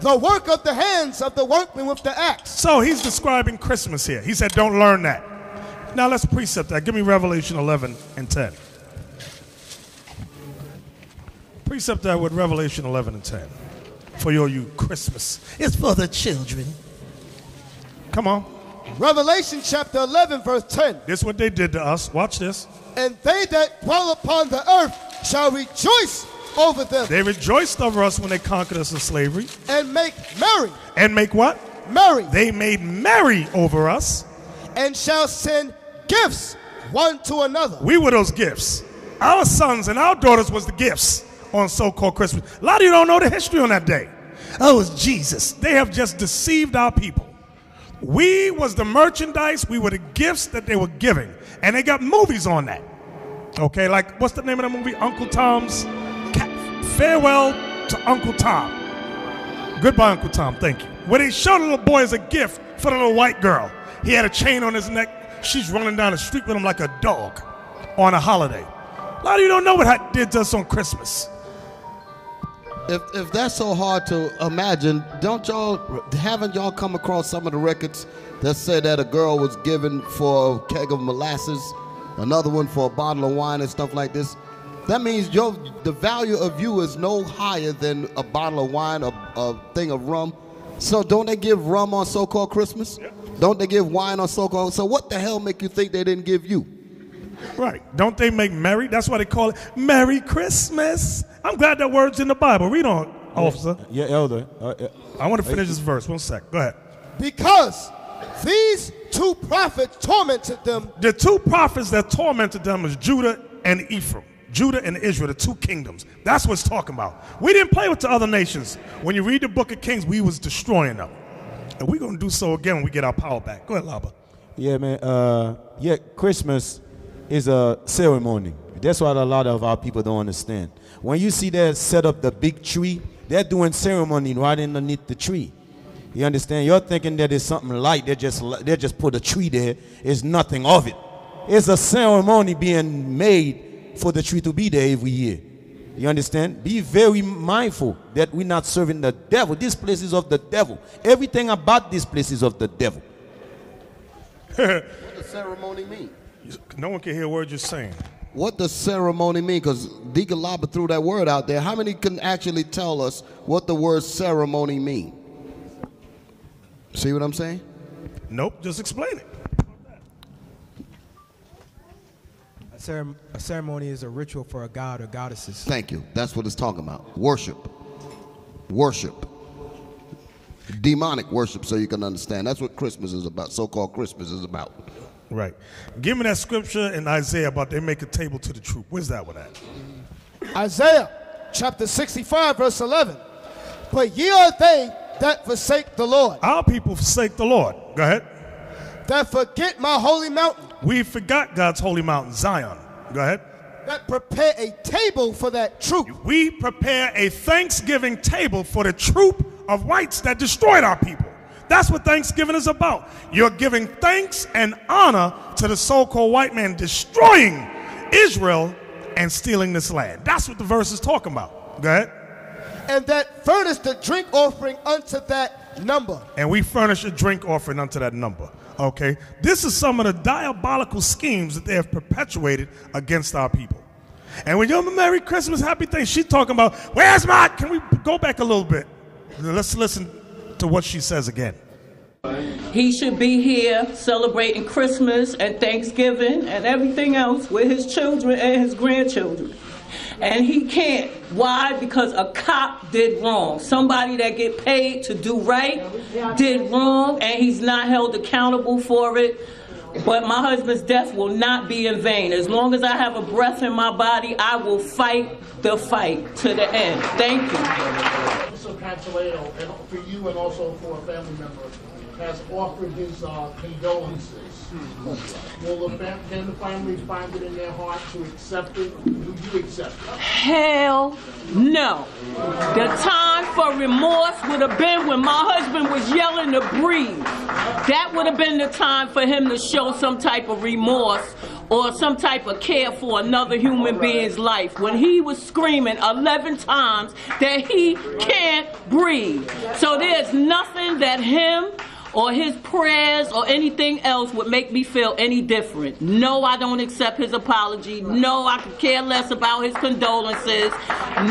The work of the hands of the workman with the axe. So he's describing Christmas here. He said, don't learn that. Now let's precept that. Give me Revelation 11 and 10. Precept that with Revelation 11 and 10. For your you Christmas. It's for the children. Come on. Revelation chapter 11, verse 10. This is what they did to us. Watch this. And they that dwell upon the earth shall rejoice over them. They rejoiced over us when they conquered us in slavery. And make merry. And make what? Merry. They made merry over us. And shall send gifts one to another. We were those gifts. Our sons and our daughters was the gifts on so-called Christmas. A lot of you don't know the history on that day. Oh, it's Jesus. They have just deceived our people. We was the merchandise, we were the gifts that they were giving. And they got movies on that. Okay, like what's the name of the movie? Uncle Tom's Ca- Farewell to Uncle Tom. Goodbye, Uncle Tom. Thank you. Where they showed the little boy as a gift for the little white girl. He had a chain on his neck. She's running down the street with him like a dog on a holiday. A lot of you don't know what I did to us on Christmas. If, if that's so hard to imagine, don't y'all haven't y'all come across some of the records that say that a girl was given for a keg of molasses, another one for a bottle of wine and stuff like this? That means your the value of you is no higher than a bottle of wine, a, a thing of rum. So don't they give rum on so-called Christmas? Don't they give wine on so-called? So what the hell make you think they didn't give you? Right. Don't they make merry? That's why they call it Merry Christmas. I'm glad that word's in the Bible. Read on, officer. Yeah, elder. Uh, uh, I want to finish this verse. One sec. Go ahead. Because these two prophets tormented them. The two prophets that tormented them was Judah and Ephraim. Judah and Israel, the two kingdoms. That's what it's talking about. We didn't play with the other nations. When you read the book of Kings, we was destroying them. And we're going to do so again when we get our power back. Go ahead, Laba. Yeah, man. Uh, yeah, Christmas is a ceremony. That's what a lot of our people don't understand. When you see them set up the big tree, they're doing ceremony right underneath the tree. You understand? You're thinking that it's something light. They just they just put a tree there. It's nothing of it. It's a ceremony being made for the tree to be there every year. You understand? Be very mindful that we're not serving the devil. This place is of the devil. Everything about this place is of the devil. What does ceremony mean? No one can hear a word you're saying. What does ceremony mean? Because Deacon Laba threw that word out there. How many can actually tell us what the word ceremony mean? See what I'm saying? Nope, just explain it. A, cerem- a ceremony is a ritual for a god or goddesses. Thank you. That's what it's talking about. Worship. Worship. Demonic worship, so you can understand. That's what Christmas is about. So called Christmas is about. Right. Give me that scripture in Isaiah about they make a table to the troop. Where's that one at? Isaiah chapter 65, verse 11. But ye are they that forsake the Lord, Our people forsake the Lord. Go ahead. that forget my holy mountain, We forgot God's holy mountain, Zion. Go ahead. that prepare a table for that troop. We prepare a Thanksgiving table for the troop of whites that destroyed our people. That's what Thanksgiving is about. You're giving thanks and honor to the so called white man destroying Israel and stealing this land. That's what the verse is talking about. Go ahead. and that furnish the drink offering unto that number. and we furnish a drink offering unto that number. Okay? This is some of the diabolical schemes that they have perpetuated against our people. And when you're Merry Christmas, Happy Thing, she's talking about, where's my, can we go back a little bit? Let's listen to what she says again. He should be here celebrating Christmas and Thanksgiving and everything else with his children and his grandchildren. And he can't. Why? Because a cop did wrong. Somebody that get paid to do right did wrong and he's not held accountable for it. But my husband's death will not be in vain. As long as I have a breath in my body, I will fight the fight to the end. Thank you. Mr. Pantaleo, for you and also for a family member, has offered his uh, condolences. Will the fam- can the family find it in their heart to accept it? Do you accept it? Hell no. The time for remorse would have been when my husband was yelling to breathe. That would have been the time for him to show some type of remorse or some type of care for another human being's life when he was screaming 11 times that he can't breathe. So there's nothing that him or his prayers or anything else would make me feel any different. No, I don't accept his apology. No, I could care less about his condolences.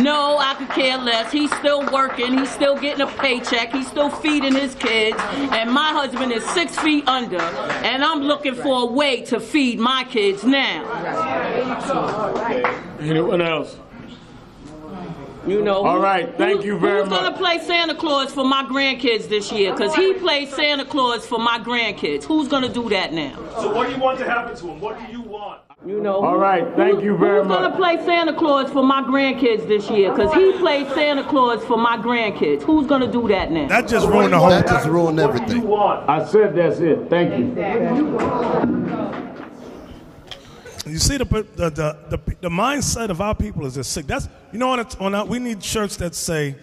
No, I could care less. He's still working. He's still getting a paycheck. He's still feeding his kids. And my husband is six feet under. And I'm looking for a way to feed my kids now. Anyone else? You know. All right, thank who- you very Who's much. Who's gonna play Santa Claus for my grandkids this year? Cause he played Santa Claus for my grandkids. Who's gonna do that now? So what do you want to happen to him? What do you want? You know. All right, thank you very much. Who's gonna play Santa Claus for my grandkids this year? Cause he played Santa Claus for my grandkids. Who's gonna do that now? That just ruined the whole. That just ruined everything. I said that's it. Thank you. You see the the, the the mindset of our people is just sick. That's you know on on our, we need shirts that say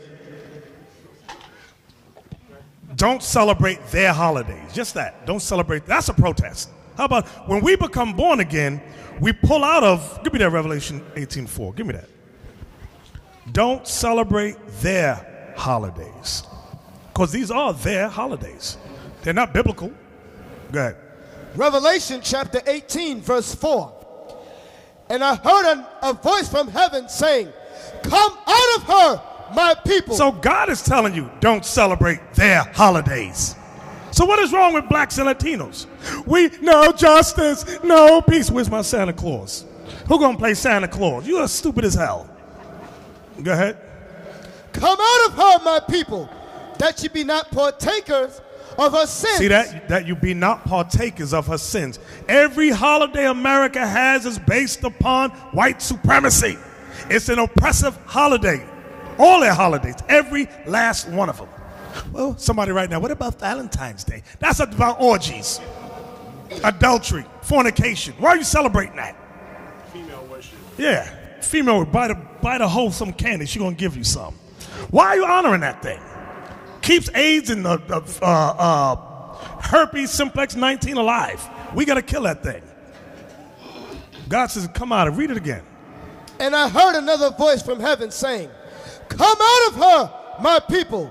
don't celebrate their holidays. Just that. Don't celebrate. That's a protest. How about when we become born again, we pull out of give me that Revelation 18:4. Give me that. Don't celebrate their holidays. Because these are their holidays. They're not biblical. Go ahead. Revelation chapter 18, verse 4. And I heard a, a voice from heaven saying, Come out of her, my people. So God is telling you, don't celebrate their holidays. So what is wrong with blacks and Latinos? We no justice, no peace. Where's my Santa Claus? Who gonna play Santa Claus? You are stupid as hell. Go ahead. Come out of her, my people, that ye be not partakers of her sins. See that that you be not partakers of her sins. Every holiday America has is based upon white supremacy. It's an oppressive holiday. All their holidays, every last one of them. Well, somebody right now, what about Valentine's Day? That's about orgies, adultery, fornication. Why are you celebrating that? Female worship. Yeah, female buy the buy the hoe some candy. She gonna give you some. Why are you honoring that thing? Keeps AIDS and the, uh, uh, herpes simplex 19 alive. We gotta kill that thing. God says, "Come out and read it again." And I heard another voice from heaven saying, Come out of her, my people,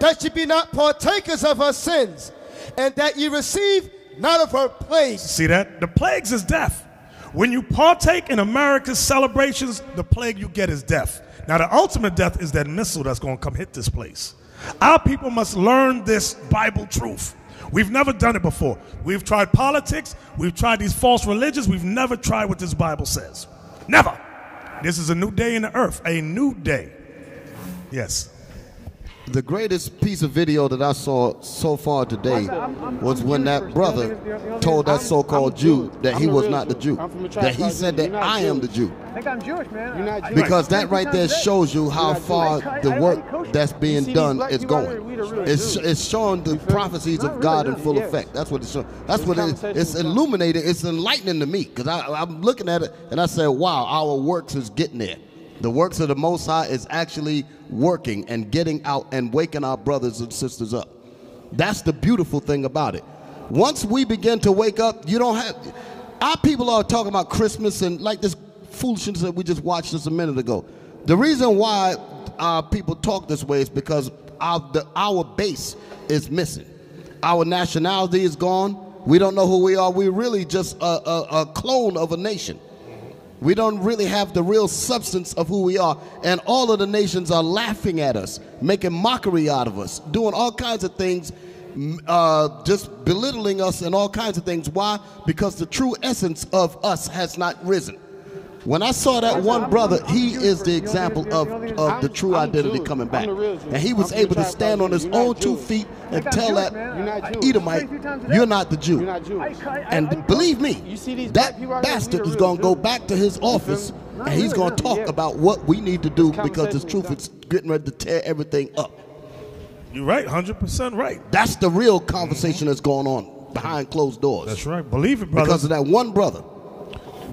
that ye be not partakers of her sins, and that ye receive not of her plagues. See that? The plagues is death. When you partake in America's celebrations, the plague you get is death. Now, the ultimate death is that missile that's going to come hit this place. Our people must learn this Bible truth. We've never done it before. We've tried politics, we've tried these false religions, we've never tried what this Bible says. Never. This is a new day in the earth, a new day. Yes. The greatest piece of video that I saw so far today was when that brother told that so-called Jew that he was not the Jew. That he said that I am the Jew. I think I'm Jewish, man. You're not Because that right there shows you how far the work that's being done is going. It's, it's showing the prophecies of God in full effect. That's what it's showing. That's what it, it's illuminating. It's enlightening to me because I'm looking at it and I said, wow, our works is getting there. The works of the Most High is actually working and getting out and waking our brothers and sisters up. That's the beautiful thing about it. Once we begin to wake up, you don't have. Our people are talking about Christmas and like this foolishness that we just watched just a minute ago. The reason why our people talk this way is because our, the, our base is missing. Our nationality is gone. We don't know who we are. We're really just a, a, a clone of a nation. We don't really have the real substance of who we are. And all of the nations are laughing at us, making mockery out of us, doing all kinds of things, uh, just belittling us and all kinds of things. Why? Because the true essence of us has not risen. When I saw that one brother, he is the example of, of the true identity coming back. And he was able to stand on his own two feet and tell that Edomite, you're not the Jew. And believe me, that bastard is going to go back to his office and he's going to talk about what we need to do because this truth is getting ready to tear everything up. You're right, 100% right. That's the real conversation that's going on behind closed doors. That's right. Believe it, brother. Because of that one brother.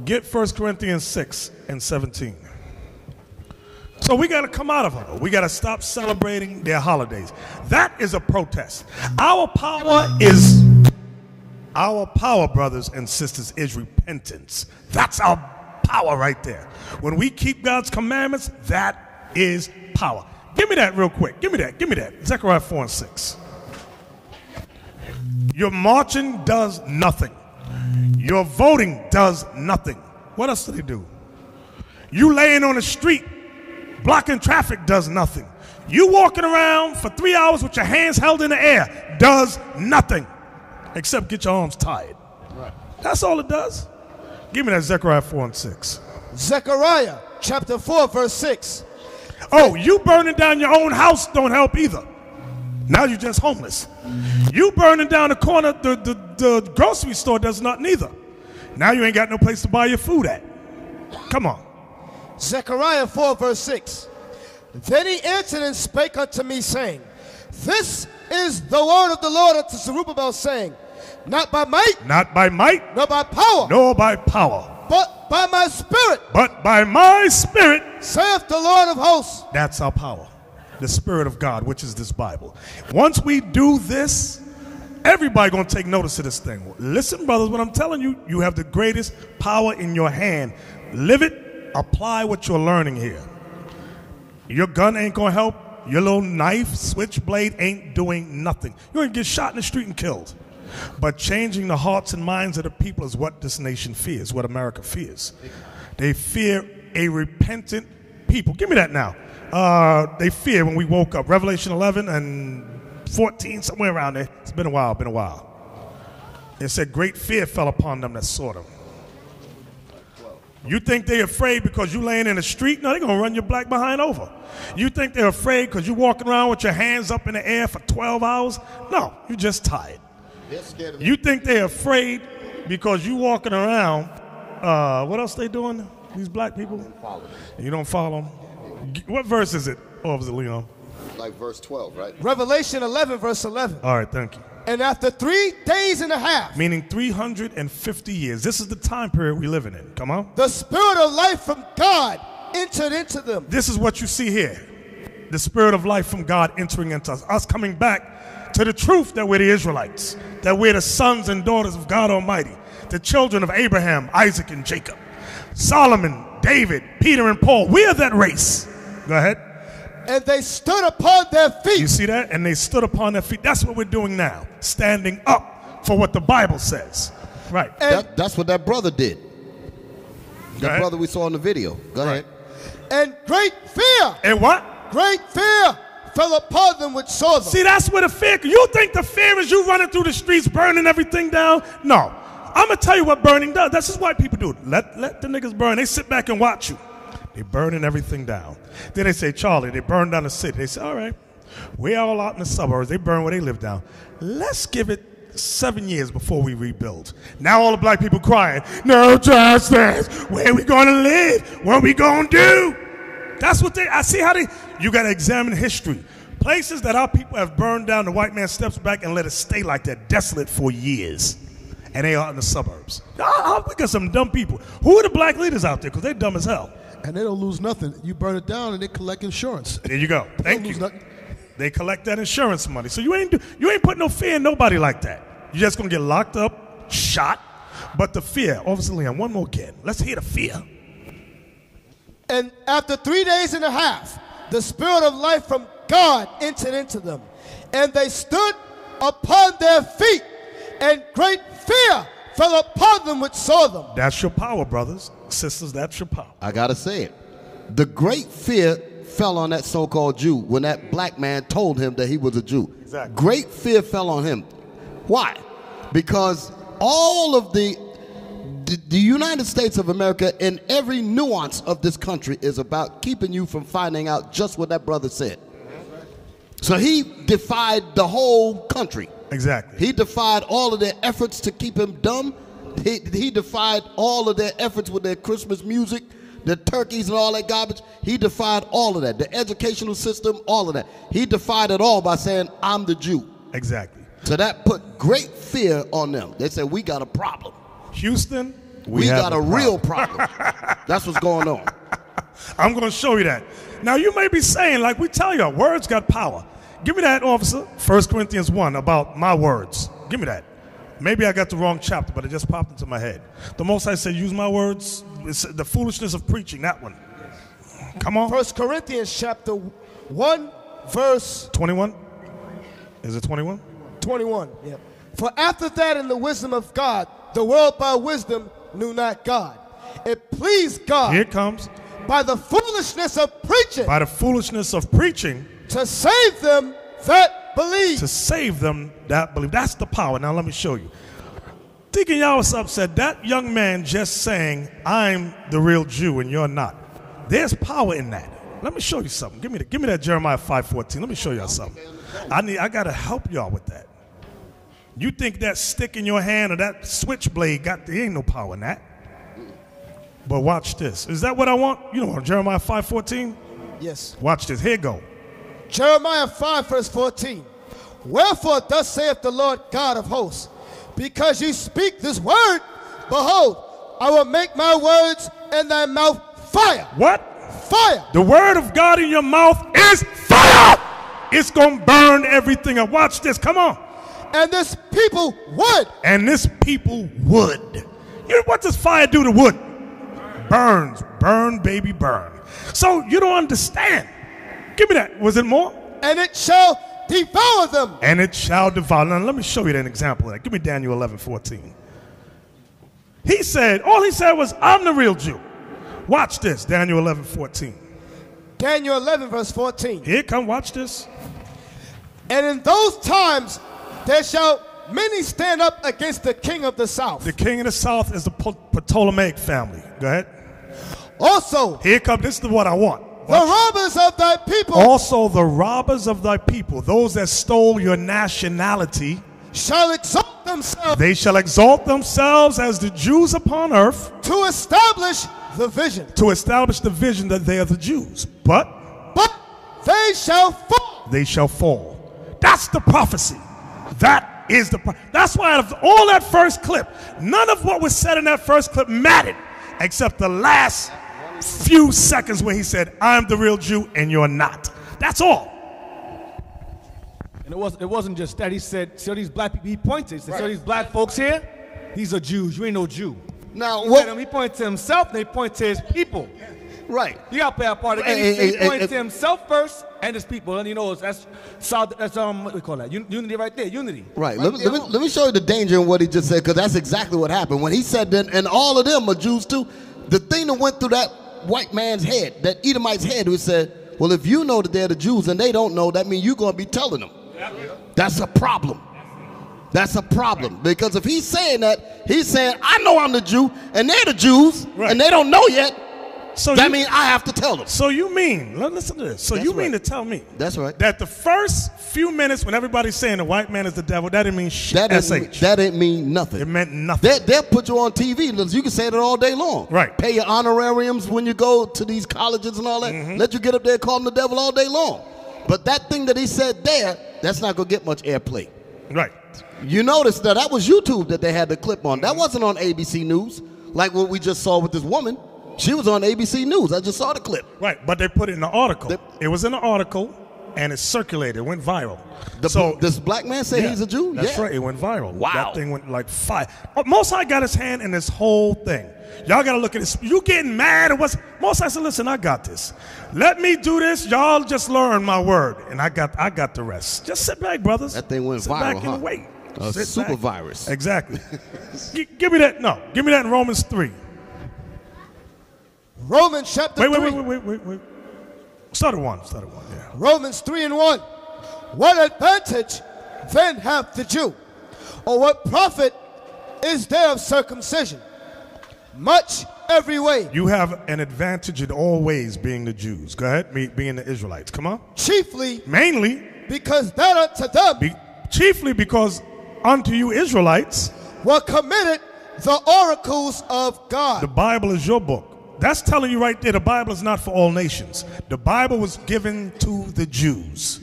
Get 1 Corinthians 6 and 17. So we got to come out of her. We got to stop celebrating their holidays. That is a protest. Our power is our power, brothers and sisters, is repentance. That's our power right there. When we keep God's commandments, that is power. Give me that real quick. Give me that. Give me that. Zechariah 4 and 6. Your marching does nothing. Your voting does nothing. What else do they do? You laying on the street, blocking traffic does nothing. You walking around for three hours with your hands held in the air does nothing except get your arms tired. That's all it does. Give me that Zechariah 4 and 6. Zechariah chapter 4, verse 6. Oh, you burning down your own house don't help either. Now you're just homeless. You burning down the corner, the, the, the grocery store does not neither. Now you ain't got no place to buy your food at. Come on. Zechariah 4, verse 6. Then he answered and spake unto me, saying, This is the word of the Lord unto Zerubbabel, saying, Not by might, Not by might, nor by power, nor by power, but by my spirit, but by my spirit, saith the Lord of hosts. That's our power. The Spirit of God, which is this Bible. Once we do this, everybody gonna take notice of this thing. Listen, brothers, what I'm telling you, you have the greatest power in your hand. Live it, apply what you're learning here. Your gun ain't gonna help. Your little knife, switchblade ain't doing nothing. You're gonna get shot in the street and killed. But changing the hearts and minds of the people is what this nation fears, what America fears. They fear a repentant people. Give me that now. Uh, they fear when we woke up. Revelation 11 and 14, somewhere around there. It's been a while, been a while. It said, Great fear fell upon them that saw them. You think they're afraid because you laying in the street? No, they're going to run your black behind over. You think they're afraid because you walking around with your hands up in the air for 12 hours? No, you're just tired. You think they're afraid because you walking around, uh, what else they doing, these black people? You don't follow them? What verse is it, Officer Leon? Like verse 12, right? Revelation 11, verse 11. All right, thank you. And after three days and a half, Meaning 350 years. This is the time period we're living in. Come on. the spirit of life from God entered into them. This is what you see here. The spirit of life from God entering into us. Us coming back to the truth that we're the Israelites, that we're the sons and daughters of God Almighty, the children of Abraham, Isaac, and Jacob. Solomon, David, Peter, and Paul. We are that race. Go ahead. And they stood upon their feet. You see that? And they stood upon their feet. That's what we're doing now. Standing up for what the Bible says. Right. That, that's what that brother did. Go That ahead. brother we saw in the video. Go ahead. And great fear. And what? Great fear fell upon them which saw them. See, that's where the fear. You think the fear is you running through the streets, burning everything down? No. I'm gonna tell you what burning does. That's just what people do. Let let the niggas burn. They sit back and watch you. They burning everything down. Then they say, Charlie, they burn down the city. They say, all right, we all out in the suburbs. They burn where they live down. Let's give it seven years before we rebuild. Now all the black people crying, no justice. Where we gonna live? What we gonna do? That's what they. I see how they. You gotta examine history. Places that our people have burned down, the white man steps back and let it stay like that, desolate for years. And they are in the suburbs. Ah, we got some dumb people. Who are the black leaders out there? Because they're dumb as hell. And they don't lose nothing. You burn it down and they collect insurance. There you go. Thank you. They collect that insurance money. So you ain't do, you ain't put no fear in nobody like that. You're just gonna get locked up, shot. But the fear, Officer Leon, one more again. Let's hear the fear. And after three days and a half, the spirit of life from God entered into them. And they stood upon their feet, and great fear fell upon them which saw them. That's your power, brothers, sisters. That's your power. I gotta say it. The great fear fell on that so-called Jew when that black man told him that he was a Jew. Exactly. Great fear fell on him. Why? Because all of the the, the United States of America and every nuance of this country is about keeping you from finding out just what that brother said. So he defied the whole country. Exactly. He defied all of their efforts to keep him dumb. He, he defied all of their efforts with their Christmas music, the turkeys and all that garbage. He defied all of that. The educational system, all of that. He defied it all by saying, I'm the Jew. Exactly. So that put great fear on them. They said, We got a problem. Houston, We, have got a, real problem. That's what's going on. I'm going to show you that. Now, you may be saying, like we tell you, words got power. Give me that, officer. 1 Corinthians 1 about my words. Give me that. Maybe I got the wrong chapter, but it just popped into my head. The most I said, use my words. It's the foolishness of preaching, that one. Come on. First Corinthians chapter 1, verse 21? Is it 21? 21. Yeah. For after that, in the wisdom of God, the world by wisdom knew not God. It pleased God Here it comes. by the foolishness of preaching By the foolishness of preaching, to save them that believe. to save them that believe. That's the power. Now let me show you. Deacon Yawasap said that young man just saying, I'm the real Jew and you're not. There's power in that. Let me show you something. Give me, the, give me that Jeremiah 5.14. Let me show y'all something. I, need, I got to help y'all with that. You think that stick in your hand or that switchblade got, there ain't no power in that. But watch this. Is that what I want? You know, Jeremiah 5.14? Yes. Watch this. Here go. Jeremiah 5, verse 14. Wherefore, thus saith the Lord God of hosts, because you speak this word, behold, I will make my words in thy mouth fire. What? Fire. The word of God in your mouth is fire. It's going to burn everything up. Watch this. Come on. And this people would. And this people would. You know, what does fire do to wood? Burns. Burn, baby, burn. So you don't understand. Give me that. Was it more? And it shall devour them. And it shall devour. Now, let me show you an example of that. Give me Daniel 11, 14. He said, all he said was, I'm the real Jew. Watch this, Daniel 11, 14. Daniel 11, verse 14. Here, come watch this. And in those times there shall many stand up against the king of the south. The king of the south is the Ptolemaic family. Go ahead. Also, here come, this is what I want. The robbers of thy people. Also, the robbers of thy people, those that stole your nationality, shall exalt themselves. They shall exalt themselves as the Jews upon earth to establish the vision. To establish the vision that they are the Jews. But but they shall fall. They shall fall. That's the prophecy. That is the that's why out of all that first clip, none of what was said in that first clip mattered except the last few seconds where he said, I'm the real Jew and you're not. That's all. And it, was, it wasn't just that. He said, so these black people, he pointed. He said, see all these black folks here? These are Jews. You ain't no Jew. Now, he, what? Said, he pointed to himself, and he pointed to his people. Right. You got to play a part of it. Hey, he, hey, he hey, pointed hey, to himself first and his people. And you know, that's, South, that's um, what we call that? Unity right there. Unity. Right. let, me, let, me, let me show you the danger in what he just said, because that's exactly what happened. When he said that, and all of them are Jews too, the thing that went through that white man's head, that Edomite's head, who said, well, if you know that they're the Jews and they don't know, that means you're going to be telling them. That's a problem. That's a problem. Because if he's saying that, he's saying, I know I'm the Jew, and they're the Jews, Right. and they don't know yet. So that you- means I have to tell them. So you mean, listen to this. So That's you mean right. to tell me That's right. that the first few minutes when everybody's saying the white man is the devil, that didn't mean shit. That didn't, SH. mean- that didn't mean nothing. It meant nothing. They, they'll put you on TV. You can say that all day long. Right. Pay your honorariums when you go to these colleges and all that. Mm-hmm. Let you get up there and call him the devil all day long. But that thing that he said there, that's not going to get much airplay. Right. You notice that that was YouTube that they had the clip on. That wasn't on ABC News, like what we just saw with this woman. She was on ABC News. I just saw the clip. Right, but they put it in the article. it was in the article, and it circulated. It went viral. The, so this black man say Yeah, he's a Jew? That's yeah. right. It went viral. Wow. That thing went like fire. Oh, Most High got his hand in this whole thing. Y'all got to look at this. You getting mad at what's Most High said, "Listen, I got this. Let me do this. Y'all just learn my word, and I got I got the rest. Just sit back, brothers. That thing went sit viral, back huh? and wait. A super back. virus. Exactly. Gi- give me that. No, give me that in Romans three. Romans chapter Wait, wait, 3. wait, wait, wait, wait, wait. Start at one. Start at one. Yeah. Romans 3 and 1. What advantage then hath the Jew? Or what profit is there of circumcision? Much every way. You have an advantage in all ways being the Jews. Go ahead, me being the Israelites. Come on. Chiefly Mainly, because that unto them be, chiefly because unto you Israelites, were committed the oracles of God. the Bible is your book. That's telling you right there the Bible is not for all nations. The Bible was given to the Jews.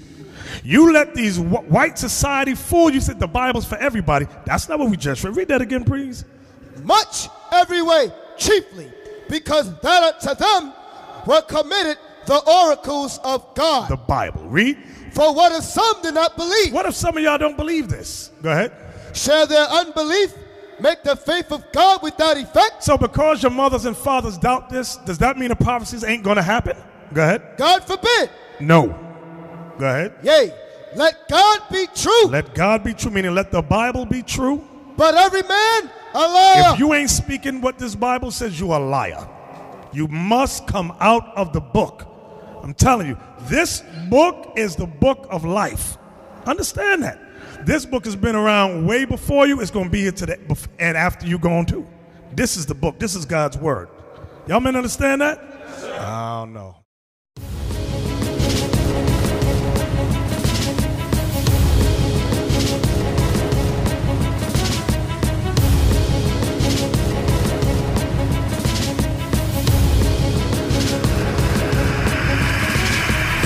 You let these wh- white society fool you. Said the Bible's for everybody. That's not what we just read. Read that again, please. Much every way, chiefly because that to them were committed the oracles of God. The Bible. Read. For what if some did not believe? What if some of y'all don't believe this? Go ahead. Share their unbelief make the faith of God without effect? So because your mothers and fathers doubt this, does that mean the prophecies ain't going to happen? Go ahead. God forbid. No. Go ahead. Yay. let God be true, Let God be true, meaning let the Bible be true. but every man a liar. If you ain't speaking what this Bible says, you a liar. You must come out of the book. I'm telling you, this book is the book of life. Understand that. This book has been around way before you. It's going to be here today and after you gone too. This is the book. This is God's word. Y'all men understand that? Yes, I don't know.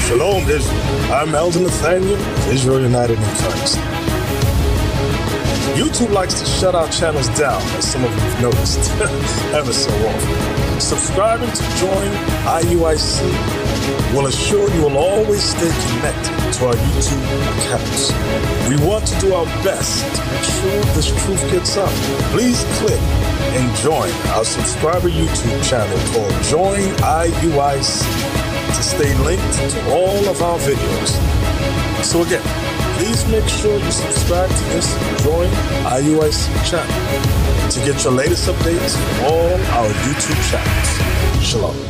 Shalom, Israel. I'm Elder Nathanyel, Israel United in Christ. YouTube likes to shut our channels down, as some of you have noticed, ever so often. Subscribing to join IUIC will assure you will always stay connected to our YouTube accounts. We want to do our best to make sure this truth gets out. Please click and join our subscriber YouTube channel called Join IUIC to stay linked to all of our videos. So again, please make sure you subscribe to this Join IUIC channel to get your latest updates from all our YouTube channels. Shalom.